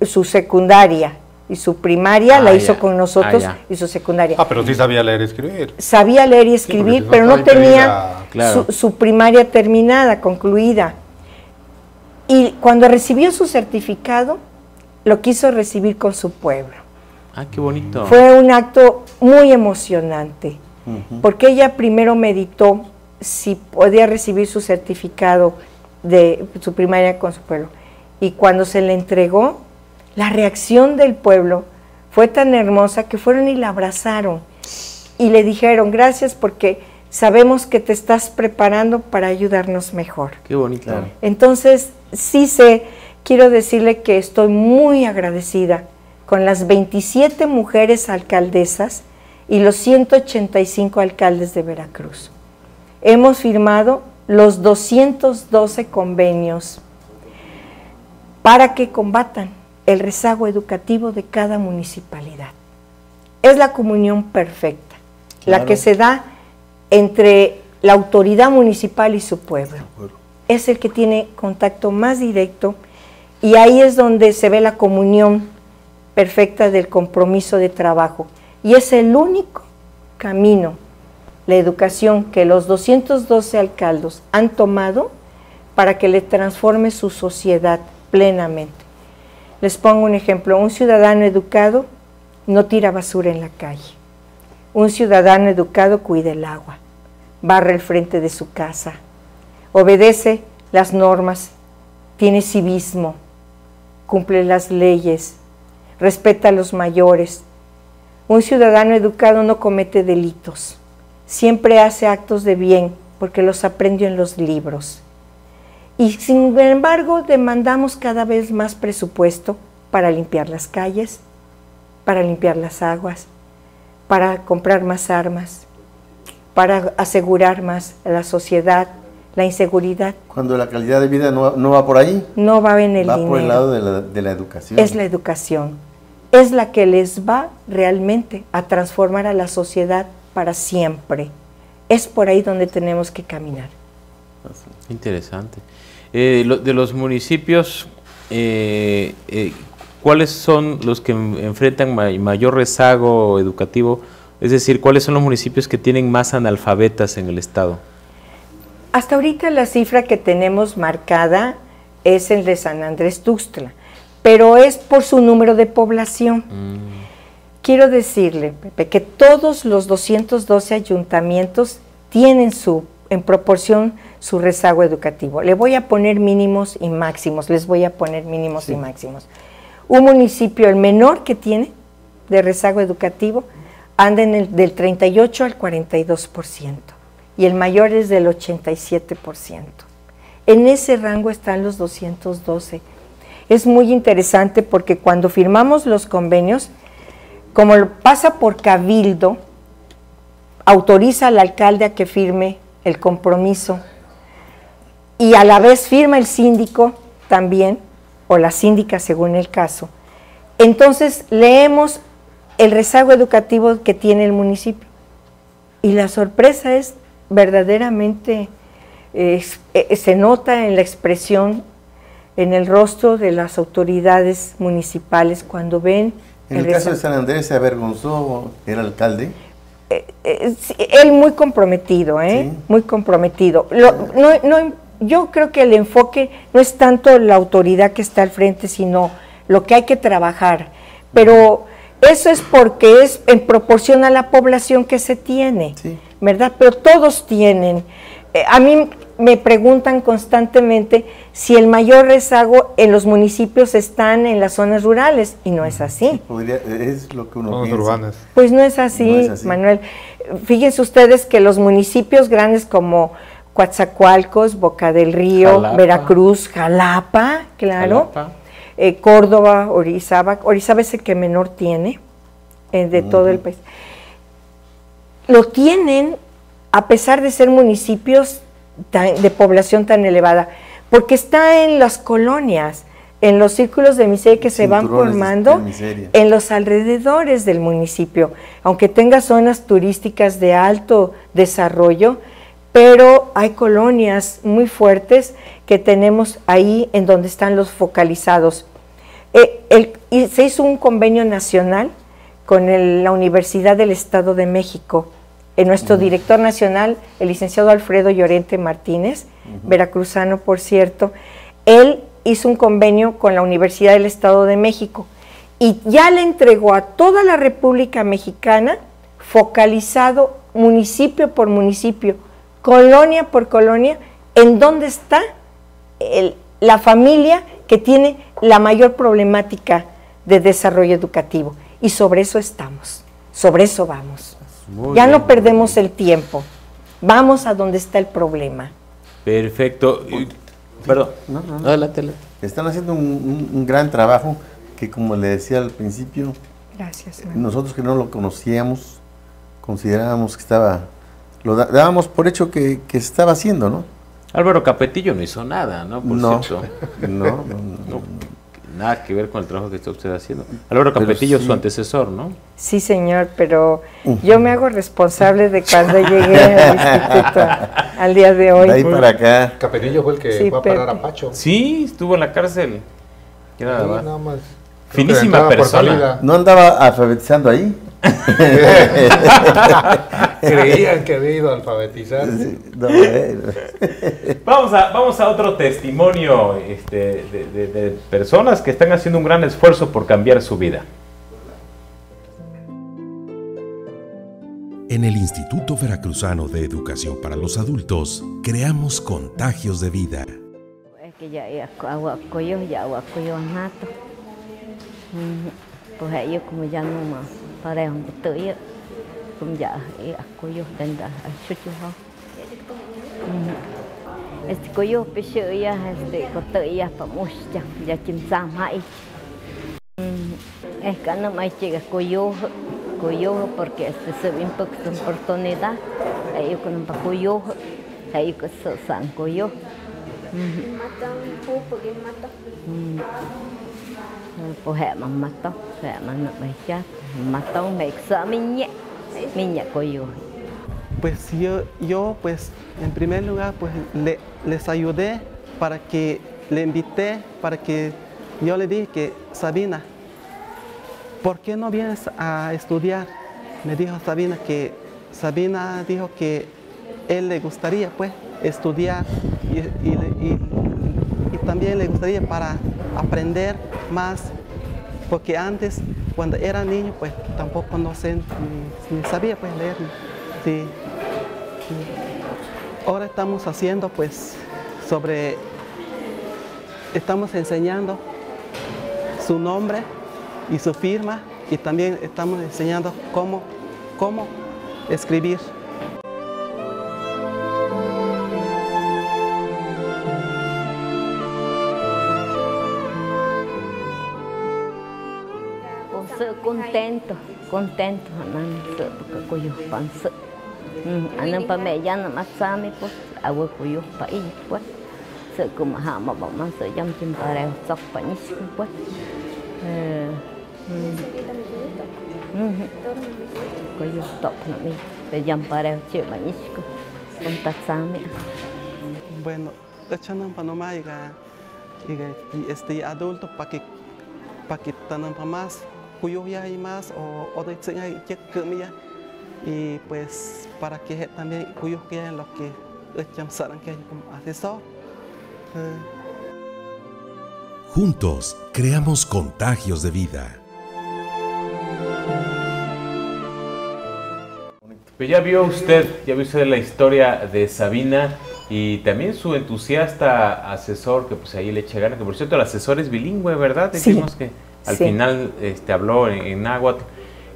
su, secundaria y su primaria la ah, hizo con nosotros ah, y su secundaria. Ah, pero sí sabía leer y escribir. Sabía leer y escribir, pero no tenía su, su, primaria terminada, concluida. Y cuando recibió su certificado, lo quiso recibir con su pueblo. Ah, qué bonito. Fue un acto muy emocionante, porque ella primero meditó si podía recibir su certificado de su primaria con su pueblo. Y cuando se le entregó, la reacción del pueblo fue tan hermosa que fueron y la abrazaron y le dijeron gracias porque sabemos que te estás preparando para ayudarnos mejor. Qué bonito. Entonces, sí sé, quiero decirle que estoy muy agradecida con las 27 mujeres alcaldesas y los 185 alcaldes de Veracruz. Hemos firmado los 212 convenios para que combatan el rezago educativo de cada municipalidad. Es la comunión perfecta, la que se da entre la autoridad municipal y su pueblo. Es el que tiene contacto más directo y ahí es donde se ve la comunión perfecta del compromiso de trabajo. Y es el único camino, la educación que los 212 alcaldes han tomado para que le transforme su sociedad plenamente. Les pongo un ejemplo, un ciudadano educado no tira basura en la calle. Un ciudadano educado cuida el agua, barre el frente de su casa, obedece las normas, tiene civismo, cumple las leyes, respeta a los mayores. Un ciudadano educado no comete delitos, siempre hace actos de bien porque los aprendió en los libros. Y sin embargo demandamos cada vez más presupuesto para limpiar las calles, para limpiar las aguas, para comprar más armas, para asegurar más a la sociedad, la inseguridad. Cuando la calidad de vida no, va por ahí. No va en el va dinero. por el lado de la, de la educación. Es la educación. Es la que les va realmente a transformar a la sociedad para siempre. Es por ahí donde tenemos que caminar. Interesante. Eh, lo, de los municipios, eh, eh, ¿cuáles son los que enfrentan mayor rezago educativo? Es decir, ¿cuáles son los municipios que tienen más analfabetas en el estado? Hasta ahorita la cifra que tenemos marcada es el de San Andrés Tuxtla, pero es por su número de población. Mm. Quiero decirle, Pepe, que todos los 212 ayuntamientos tienen su, en proporción su rezago educativo. Le voy a poner mínimos y máximos, les voy a poner mínimos y máximos un municipio, el menor que tiene de rezago educativo, anda en el, del 38 al 42% y el mayor es del 87%. En ese rango están los 212. Es muy interesante porque cuando firmamos los convenios, como pasa por cabildo, autoriza al alcalde a que firme el compromiso y a la vez firma el síndico también o la síndica según el caso, entonces leemos el rezago educativo que tiene el municipio. Y la sorpresa es verdaderamente, eh, se nota en la expresión, en el rostro de las autoridades municipales cuando ven... En el, caso de San Andrés se avergonzó el alcalde. Eh, eh, él muy comprometido, ¿eh? Muy comprometido. no, no, yo creo que el enfoque no es tanto la autoridad que está al frente, sino lo que hay que trabajar. Pero eso es porque es en proporción a la población que se tiene, ¿verdad? Pero todos tienen. Eh, a mí me preguntan constantemente si el mayor rezago en los municipios están en las zonas rurales y no es así. es lo que uno Pues no es así, Manuel. Fíjense ustedes que los municipios grandes como Coatzacoalcos, Boca del Río, Veracruz, Jalapa, claro, eh, Córdoba, Orizaba. Orizaba es el que menor tiene eh, de todo el país. Lo tienen a pesar de ser municipios de población tan elevada, porque está en las colonias, en los círculos de miseria que se van formando en los alrededores del municipio. Aunque tenga zonas turísticas de alto desarrollo, pero hay colonias muy fuertes que tenemos ahí en donde están los focalizados. Eh, se hizo un convenio nacional con la Universidad del Estado de México. En nuestro director nacional, el licenciado Alfredo Llorente Martínez, veracruzano por cierto, él hizo un convenio con la Universidad del Estado de México y ya le entregó a toda la República Mexicana, focalizado municipio por municipio, colonia por colonia, en dónde está la familia que tiene la mayor problemática de desarrollo educativo. Y sobre eso estamos, sobre eso vamos. Ya no perdemos el tiempo. Vamos a donde está el problema. Perfecto. Perdón. No, no, no. Adelante. Están haciendo un, un, gran trabajo que, como le decía al principio, Gracias, nosotros que no lo conocíamos, considerábamos que estaba, lo dábamos por hecho que, que se estaba haciendo, ¿no? Álvaro Capetillo no hizo nada, ¿no? Por no, cierto. (laughs) no, no, no, Nada que ver con el trabajo que está usted haciendo. Álvaro Capetillo, sí. su antecesor, ¿no? Sí, señor, pero yo me hago responsable de cuando llegué al (laughs) instituto al día de hoy. De ahí para acá. Capetillo fue el que sí, fue a parar a Pacho. Sí, estuvo en la cárcel. Sí, nada más. Finísima persona. ¿No andaba alfabetizando ahí? (laughs) Creían que había ido a alfabetizar. Sí, no, vamos, a, vamos a otro testimonio este, de, de, de personas que están haciendo un gran esfuerzo por cambiar su vida. En el Instituto Veracruzano de Educación para los Adultos, creamos contagios de vida. Es que ya aguacoyo, ya. Pues ellos como ya no más para donde estoy, como ya aguacoyo, denda, chucho. Este coyo pecho ya, este cortoya pa musya, ya chinsama ahí. Es que no me llega coyo, coyo porque este se ve un poco de oportunidad. Ellos con un coyo, ellos que se san coyo. Matan, porque matan. Pues nhẹ coyo. Pues yo, yo pues en primer lugar pues le, les ayudé para que le invité, para que yo le dije que Sabina, ¿por qué no vienes a estudiar? Me dijo Sabina que Sabina dijo que él le gustaría pues estudiar y, y también le gustaría para aprender más, porque antes cuando era niño pues tampoco no sé, ni, sabía pues leer. Sí. Ahora estamos haciendo pues sobre, estamos enseñando su nombre y su firma y también estamos enseñando cómo, cómo escribir. Contento, contento, anang sợ porque coyo pan sợ. Anang pa mẹ ya na masami pues pa pues. Sợ como ha ma ba man sợ yam chim pareo sok pa ni pues. Con tatsami. Bueno, echanam pa. Este adulto para que para que pa más cuyo ya hay más o otro que y pues para que también que hay los que echan que como asesor Juntos creamos contagios de vida. Pues ya vio usted, ya vio usted la historia de Sabina y también su entusiasta asesor que pues ahí le echa ganas, que por cierto el asesor es bilingüe, ¿verdad? Decimos sí. que al Sí. final este, habló en, en náhuatl.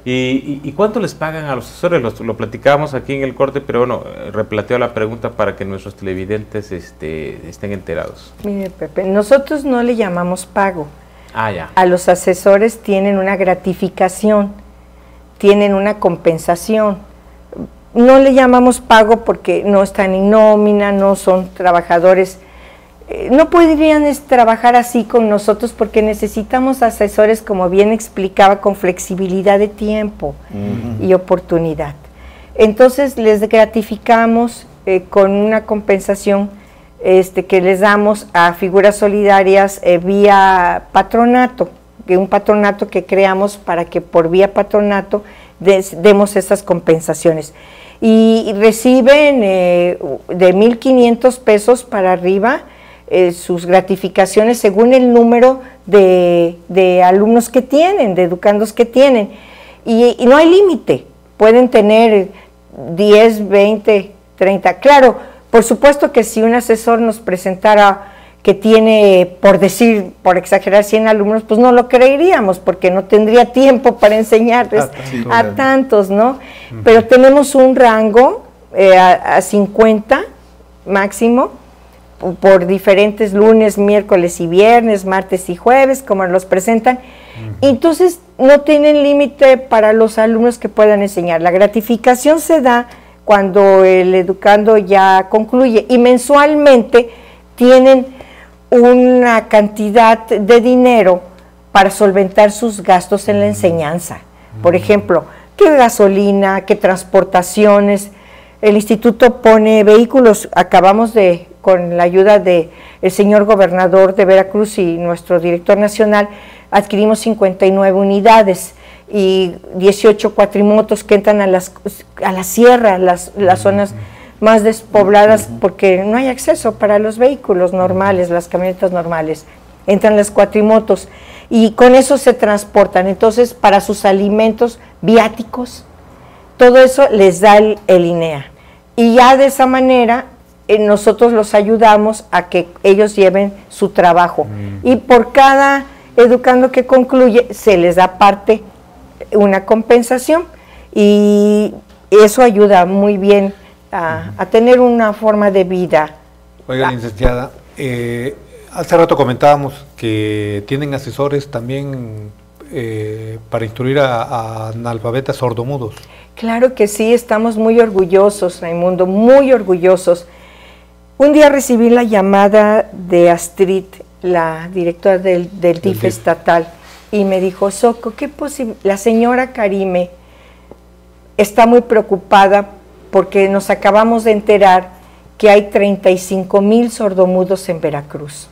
¿Y, y, y cuánto les pagan a los asesores? Lo, lo platicábamos aquí en el corte, pero bueno, replateo la pregunta para que nuestros televidentes este, estén enterados. Mire, Pepe, nosotros no le llamamos pago. Ah, ya. A los asesores tienen una gratificación, tienen una compensación. No le llamamos pago porque no están en nómina, no son trabajadores. Eh, No podrían es, trabajar así con nosotros porque necesitamos asesores, como bien explicaba, con flexibilidad de tiempo y oportunidad. Entonces les gratificamos eh, con una compensación este, que les damos a figuras solidarias eh, vía patronato, que un patronato que creamos para que por vía patronato des- demos esas compensaciones. Y reciben eh, de 1.500 pesos para arriba eh, sus gratificaciones según el número de, de alumnos que tienen, de educandos que tienen. Y, y no hay límite, pueden tener 10, 20, 30. Claro, por supuesto que si un asesor nos presentara que tiene, por decir, por exagerar, 100 alumnos, pues no lo creeríamos porque no tendría tiempo para enseñarles sí, a tantos, ¿no? Pero tenemos un rango eh, a, a 50 máximo por diferentes lunes, miércoles y viernes, martes y jueves, como los presentan. Entonces, no tienen límite para los alumnos que puedan enseñar. La gratificación se da cuando el educando ya concluye y mensualmente tienen una cantidad de dinero para solventar sus gastos en la enseñanza. Por ejemplo, qué gasolina, qué transportaciones. El instituto pone vehículos, acabamos de con la ayuda del el señor gobernador de Veracruz y nuestro director nacional, adquirimos 59 unidades y 18 cuatrimotos que entran a, las, a la sierra, las, las zonas más despobladas, porque no hay acceso para los vehículos normales, las camionetas normales. Entran las cuatrimotos y con eso se transportan. Entonces, para sus alimentos, viáticos, todo eso les da el, el INEA. Y ya de esa manera eh, nosotros los ayudamos a que ellos lleven su trabajo. Y por cada educando que concluye, se les da parte una compensación y eso ayuda muy bien a, tener una forma de vida. Oiga, licenciada, eh, hace rato comentábamos que tienen asesores también eh, para instruir a, a, analfabetas sordomudos. Claro que sí, estamos muy orgullosos, Raimundo, muy orgullosos. Un día recibí la llamada de Astrid, la directora del, del DIF estatal, y me dijo, Soco, ¿qué posible? La señora Karime está muy preocupada porque nos acabamos de enterar que hay 35 mil sordomudos en Veracruz.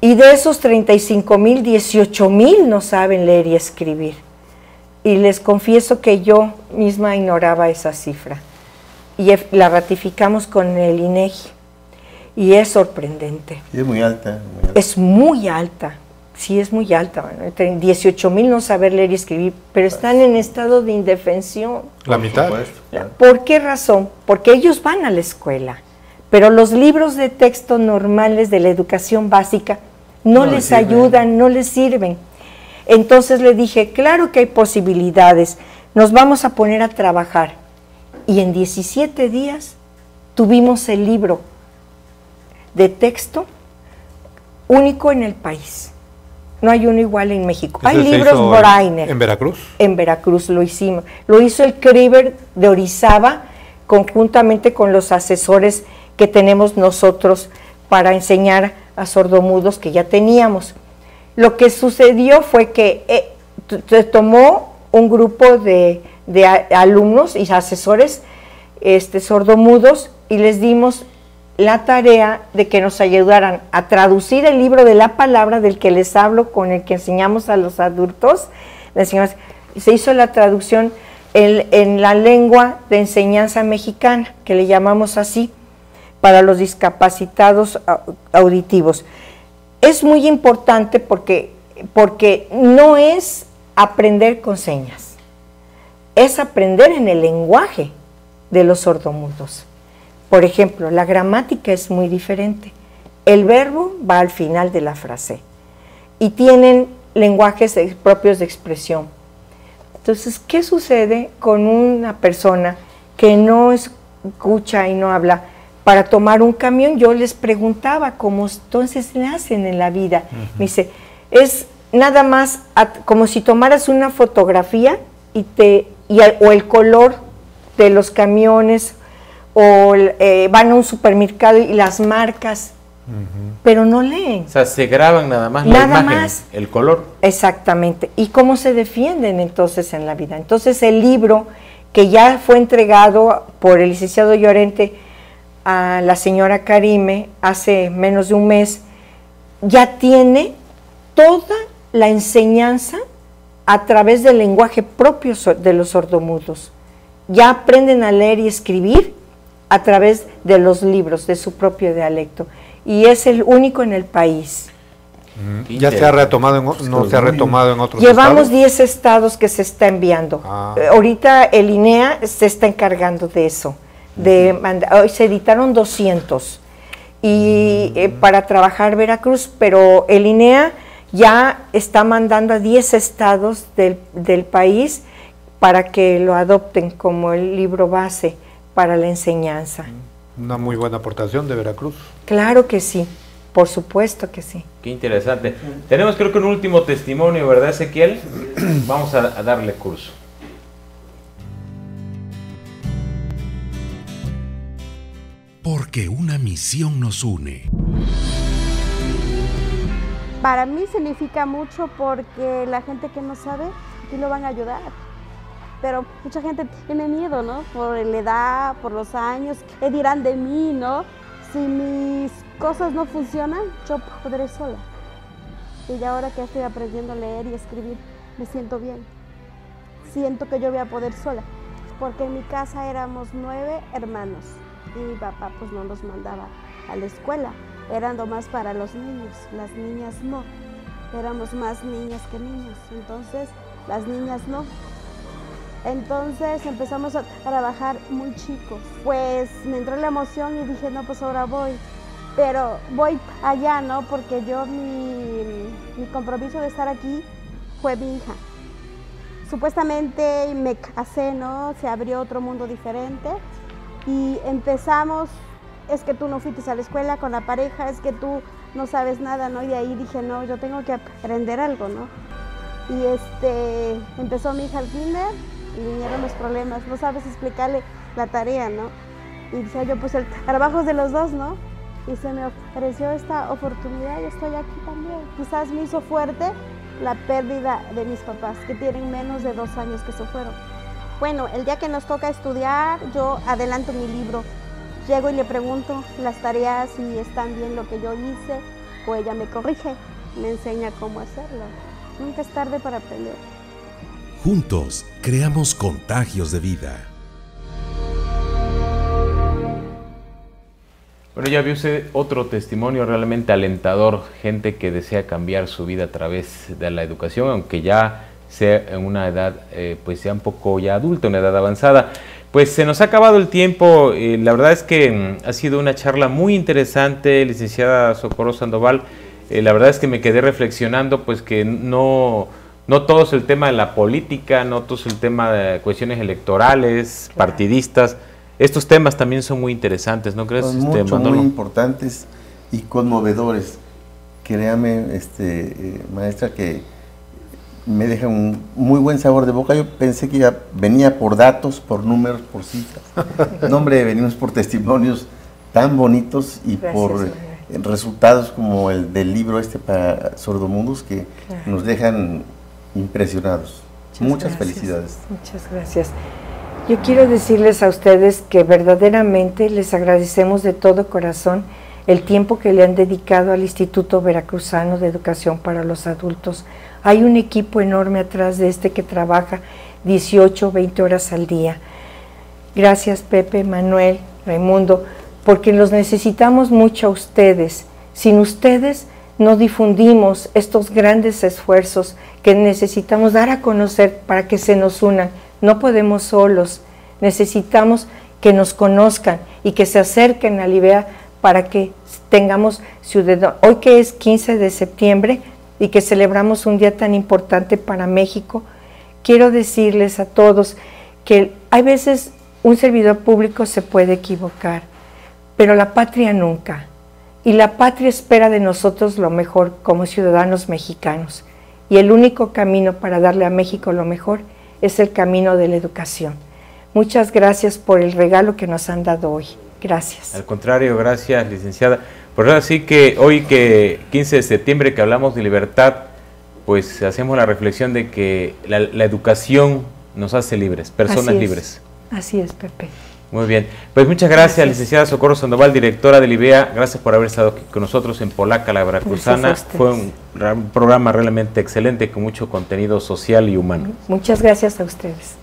Y de esos 35 mil, 18 mil no saben leer y escribir. Y les confieso que yo misma ignoraba esa cifra y la ratificamos con el INEGI. Y es sorprendente. es muy alta, Es muy alta, sí es muy alta. 18 mil no saber leer y escribir, pero están en estado de indefensión. La mitad. ¿Por qué razón? Porque ellos van a la escuela, pero los libros de texto normales de la educación básica no, les ayudan, no les sirven. Entonces le dije, claro que hay posibilidades, nos vamos a poner a trabajar y en 17 días tuvimos el libro de texto único en el país. No hay uno igual en México. Hay libros Brainer. ¿En Veracruz? En Veracruz lo hicimos. Lo hizo el Criber de Orizaba conjuntamente con los asesores que tenemos nosotros para enseñar a sordomudos que ya teníamos. Lo que sucedió fue que eh, se tomó un grupo de de alumnos y asesores este, sordomudos y les dimos la tarea de que nos ayudaran a traducir el libro de la palabra del que les hablo, con el que enseñamos a los adultos. Se hizo la traducción en, en la lengua de enseñanza mexicana, que le llamamos así, para los discapacitados auditivos. Es muy importante porque, porque no es aprender con señas es aprender en el lenguaje de los sordomudos. Por ejemplo, la gramática es muy diferente. El verbo va al final de la frase y tienen lenguajes propios de expresión. Entonces, ¿qué sucede con una persona que no escucha y no habla? Para tomar un camión, yo les preguntaba cómo entonces le hacen en la vida. Me dice, es nada más como si tomaras una fotografía y te y o el color de los camiones o eh, van a un supermercado y las marcas, pero no leen. O sea, se graban nada más la imagen, el color. Exactamente. ¿Y cómo se defienden entonces en la vida? Entonces el libro que ya fue entregado por el licenciado Llorente a la señora Karime hace menos de un mes, ya tiene toda la enseñanza a través del lenguaje propio de los sordomudos. Ya aprenden a leer y escribir a través de los libros, de su propio dialecto. Y es el único en el país. Mm, ¿Ya se ha retomado en, no se ha retomado en otros Llevamos 10 estados que se está enviando. Ah. Eh, ahorita el INEA se está encargando de eso. De hoy se editaron 200 y eh, para trabajar Veracruz, pero el INEA ya está mandando a 10 estados del, país para que lo adopten como el libro base para la enseñanza. Una muy buena aportación de Veracruz. Claro que sí, por supuesto que sí. Qué interesante. Tenemos creo que un último testimonio, ¿verdad, Ezequiel? (clears throat) Vamos a, a darle curso. Porque una misión nos une. Para mí significa mucho porque la gente que no sabe, aquí lo van a ayudar. Pero mucha gente tiene miedo, ¿no? Por la edad, por los años, ¿qué dirán de mí, no? Si mis cosas no funcionan, yo podré sola. Y ahora que estoy aprendiendo a leer y escribir, me siento bien. Siento que yo voy a poder sola. Porque en mi casa éramos nueve hermanos y mi papá pues no nos mandaba a la escuela. Eran nomás para los niños, las niñas no. Éramos más niñas que niños, entonces las niñas no. Entonces empezamos a trabajar muy chicos. Pues me entró la emoción y dije, no, pues ahora voy. Pero voy allá, ¿no? Porque yo, mi, mi compromiso de estar aquí fue mi hija. Supuestamente me casé, ¿no? Se abrió otro mundo diferente y empezamos, es que tú no fuiste a la escuela con la pareja, es que tú no sabes nada, ¿no? Y de ahí dije, no, yo tengo que aprender algo, ¿no? Y este, empezó mi hija al kinder y vinieron los problemas, no sabes explicarle la tarea, ¿no? Y decía yo, pues el trabajo es de los dos, ¿no? Y se me ofreció esta oportunidad y estoy aquí también. Quizás me hizo fuerte la pérdida de mis papás, que tienen menos de dos años que se fueron. Bueno, el día que nos toca estudiar, yo adelanto mi libro. Llego y le pregunto las tareas si están bien lo que yo hice, o ella me corrige, me enseña cómo hacerlo. Nunca es tarde para aprender. Juntos creamos contagios de vida. Bueno, ya vio usted otro testimonio realmente alentador, gente que desea cambiar su vida a través de la educación, aunque ya sea en una edad, eh, pues sea un poco ya adulta, una edad avanzada. Pues se nos ha acabado el tiempo, eh, la verdad es que mm, ha sido una charla muy interesante, licenciada Socorro Sandoval, eh, la verdad es que me quedé reflexionando, pues que no, no todo es el tema de la política, no todo es el tema de cuestiones electorales, partidistas, estos temas también son muy interesantes, ¿no crees? Son este, mucho, muy importantes y conmovedores. Créame, este, eh, maestra, que me deja un muy buen sabor de boca. Yo pensé que ya venía por datos, por números, por cifras. (laughs) no, hombre, venimos por testimonios tan bonitos y Gracias, por eh, resultados como el del libro este para sordomundos que Claro. nos dejan impresionados. Muchas gracias. felicidades. Muchas gracias. Yo quiero decirles a ustedes que verdaderamente les agradecemos de todo corazón el tiempo que le han dedicado al Instituto Veracruzano de Educación para los Adultos. Hay un equipo enorme atrás de este que trabaja 18, 20 horas al día. Gracias Pepe, Manuel, Raimundo, porque los necesitamos mucho a ustedes. Sin ustedes no difundimos estos grandes esfuerzos que necesitamos dar a conocer para que se nos unan. No podemos solos, necesitamos que nos conozcan y que se acerquen a Libea para que tengamos ciudadanos. Hoy que es 15 de septiembre y que celebramos un día tan importante para México, quiero decirles a todos que hay veces un servidor público se puede equivocar, pero la patria nunca. Y la patria espera de nosotros lo mejor como ciudadanos mexicanos. Y el único camino para darle a México lo mejor es el camino de la educación. Muchas gracias por el regalo que nos han dado hoy. Gracias. Al contrario, gracias, licenciada. Por eso así que hoy que 15 de septiembre que hablamos de libertad, pues hacemos la reflexión de que la, la educación nos hace libres, personas Así libres. Así es, Pepe. Muy bien. Pues muchas gracias, Gracias. licenciada Socorro Sandoval, directora del IBEA. Gracias por haber estado aquí con nosotros en Polaca, la Veracruzana. Fue un programa realmente excelente con mucho contenido social y humano. Muchas gracias a ustedes.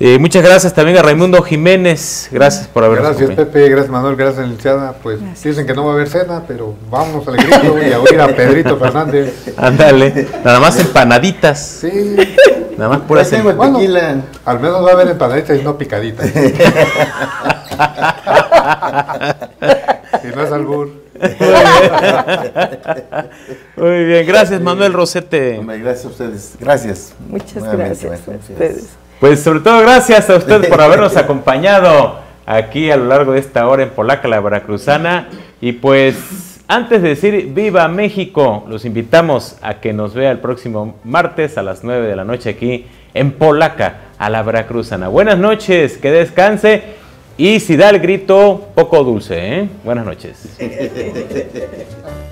Eh, muchas gracias también a Raimundo Jiménez. Gracias por habernos Gracias acompañado. Pepe, gracias Manuel, gracias licenciada. Pues dicen que no va a haber cena, pero vámonos al grito y a oír a Pedrito Fernández. (laughs) Ándale, nada más empanaditas. Sí. Nada más puras tequila. Al menos va a haber empanaditas y no picaditas. (laughs) y no es albur. Muy bien, gracias Manuel Rosete. Hombre, gracias a ustedes. Gracias. Muchas Nuevamente, gracias a ustedes. Pues sobre todo gracias a usted por (laughs) habernos acompañado. aquí a lo largo de esta hora en Polaca, la Veracruzana. Y pues antes de decir viva México, los invitamos a que nos vea el próximo martes a las 9 de la noche aquí en Polaca, a la Veracruzana. Buenas noches, que descanse. Y si da el grito, poco dulce, ¿eh? Buenas noches. (laughs)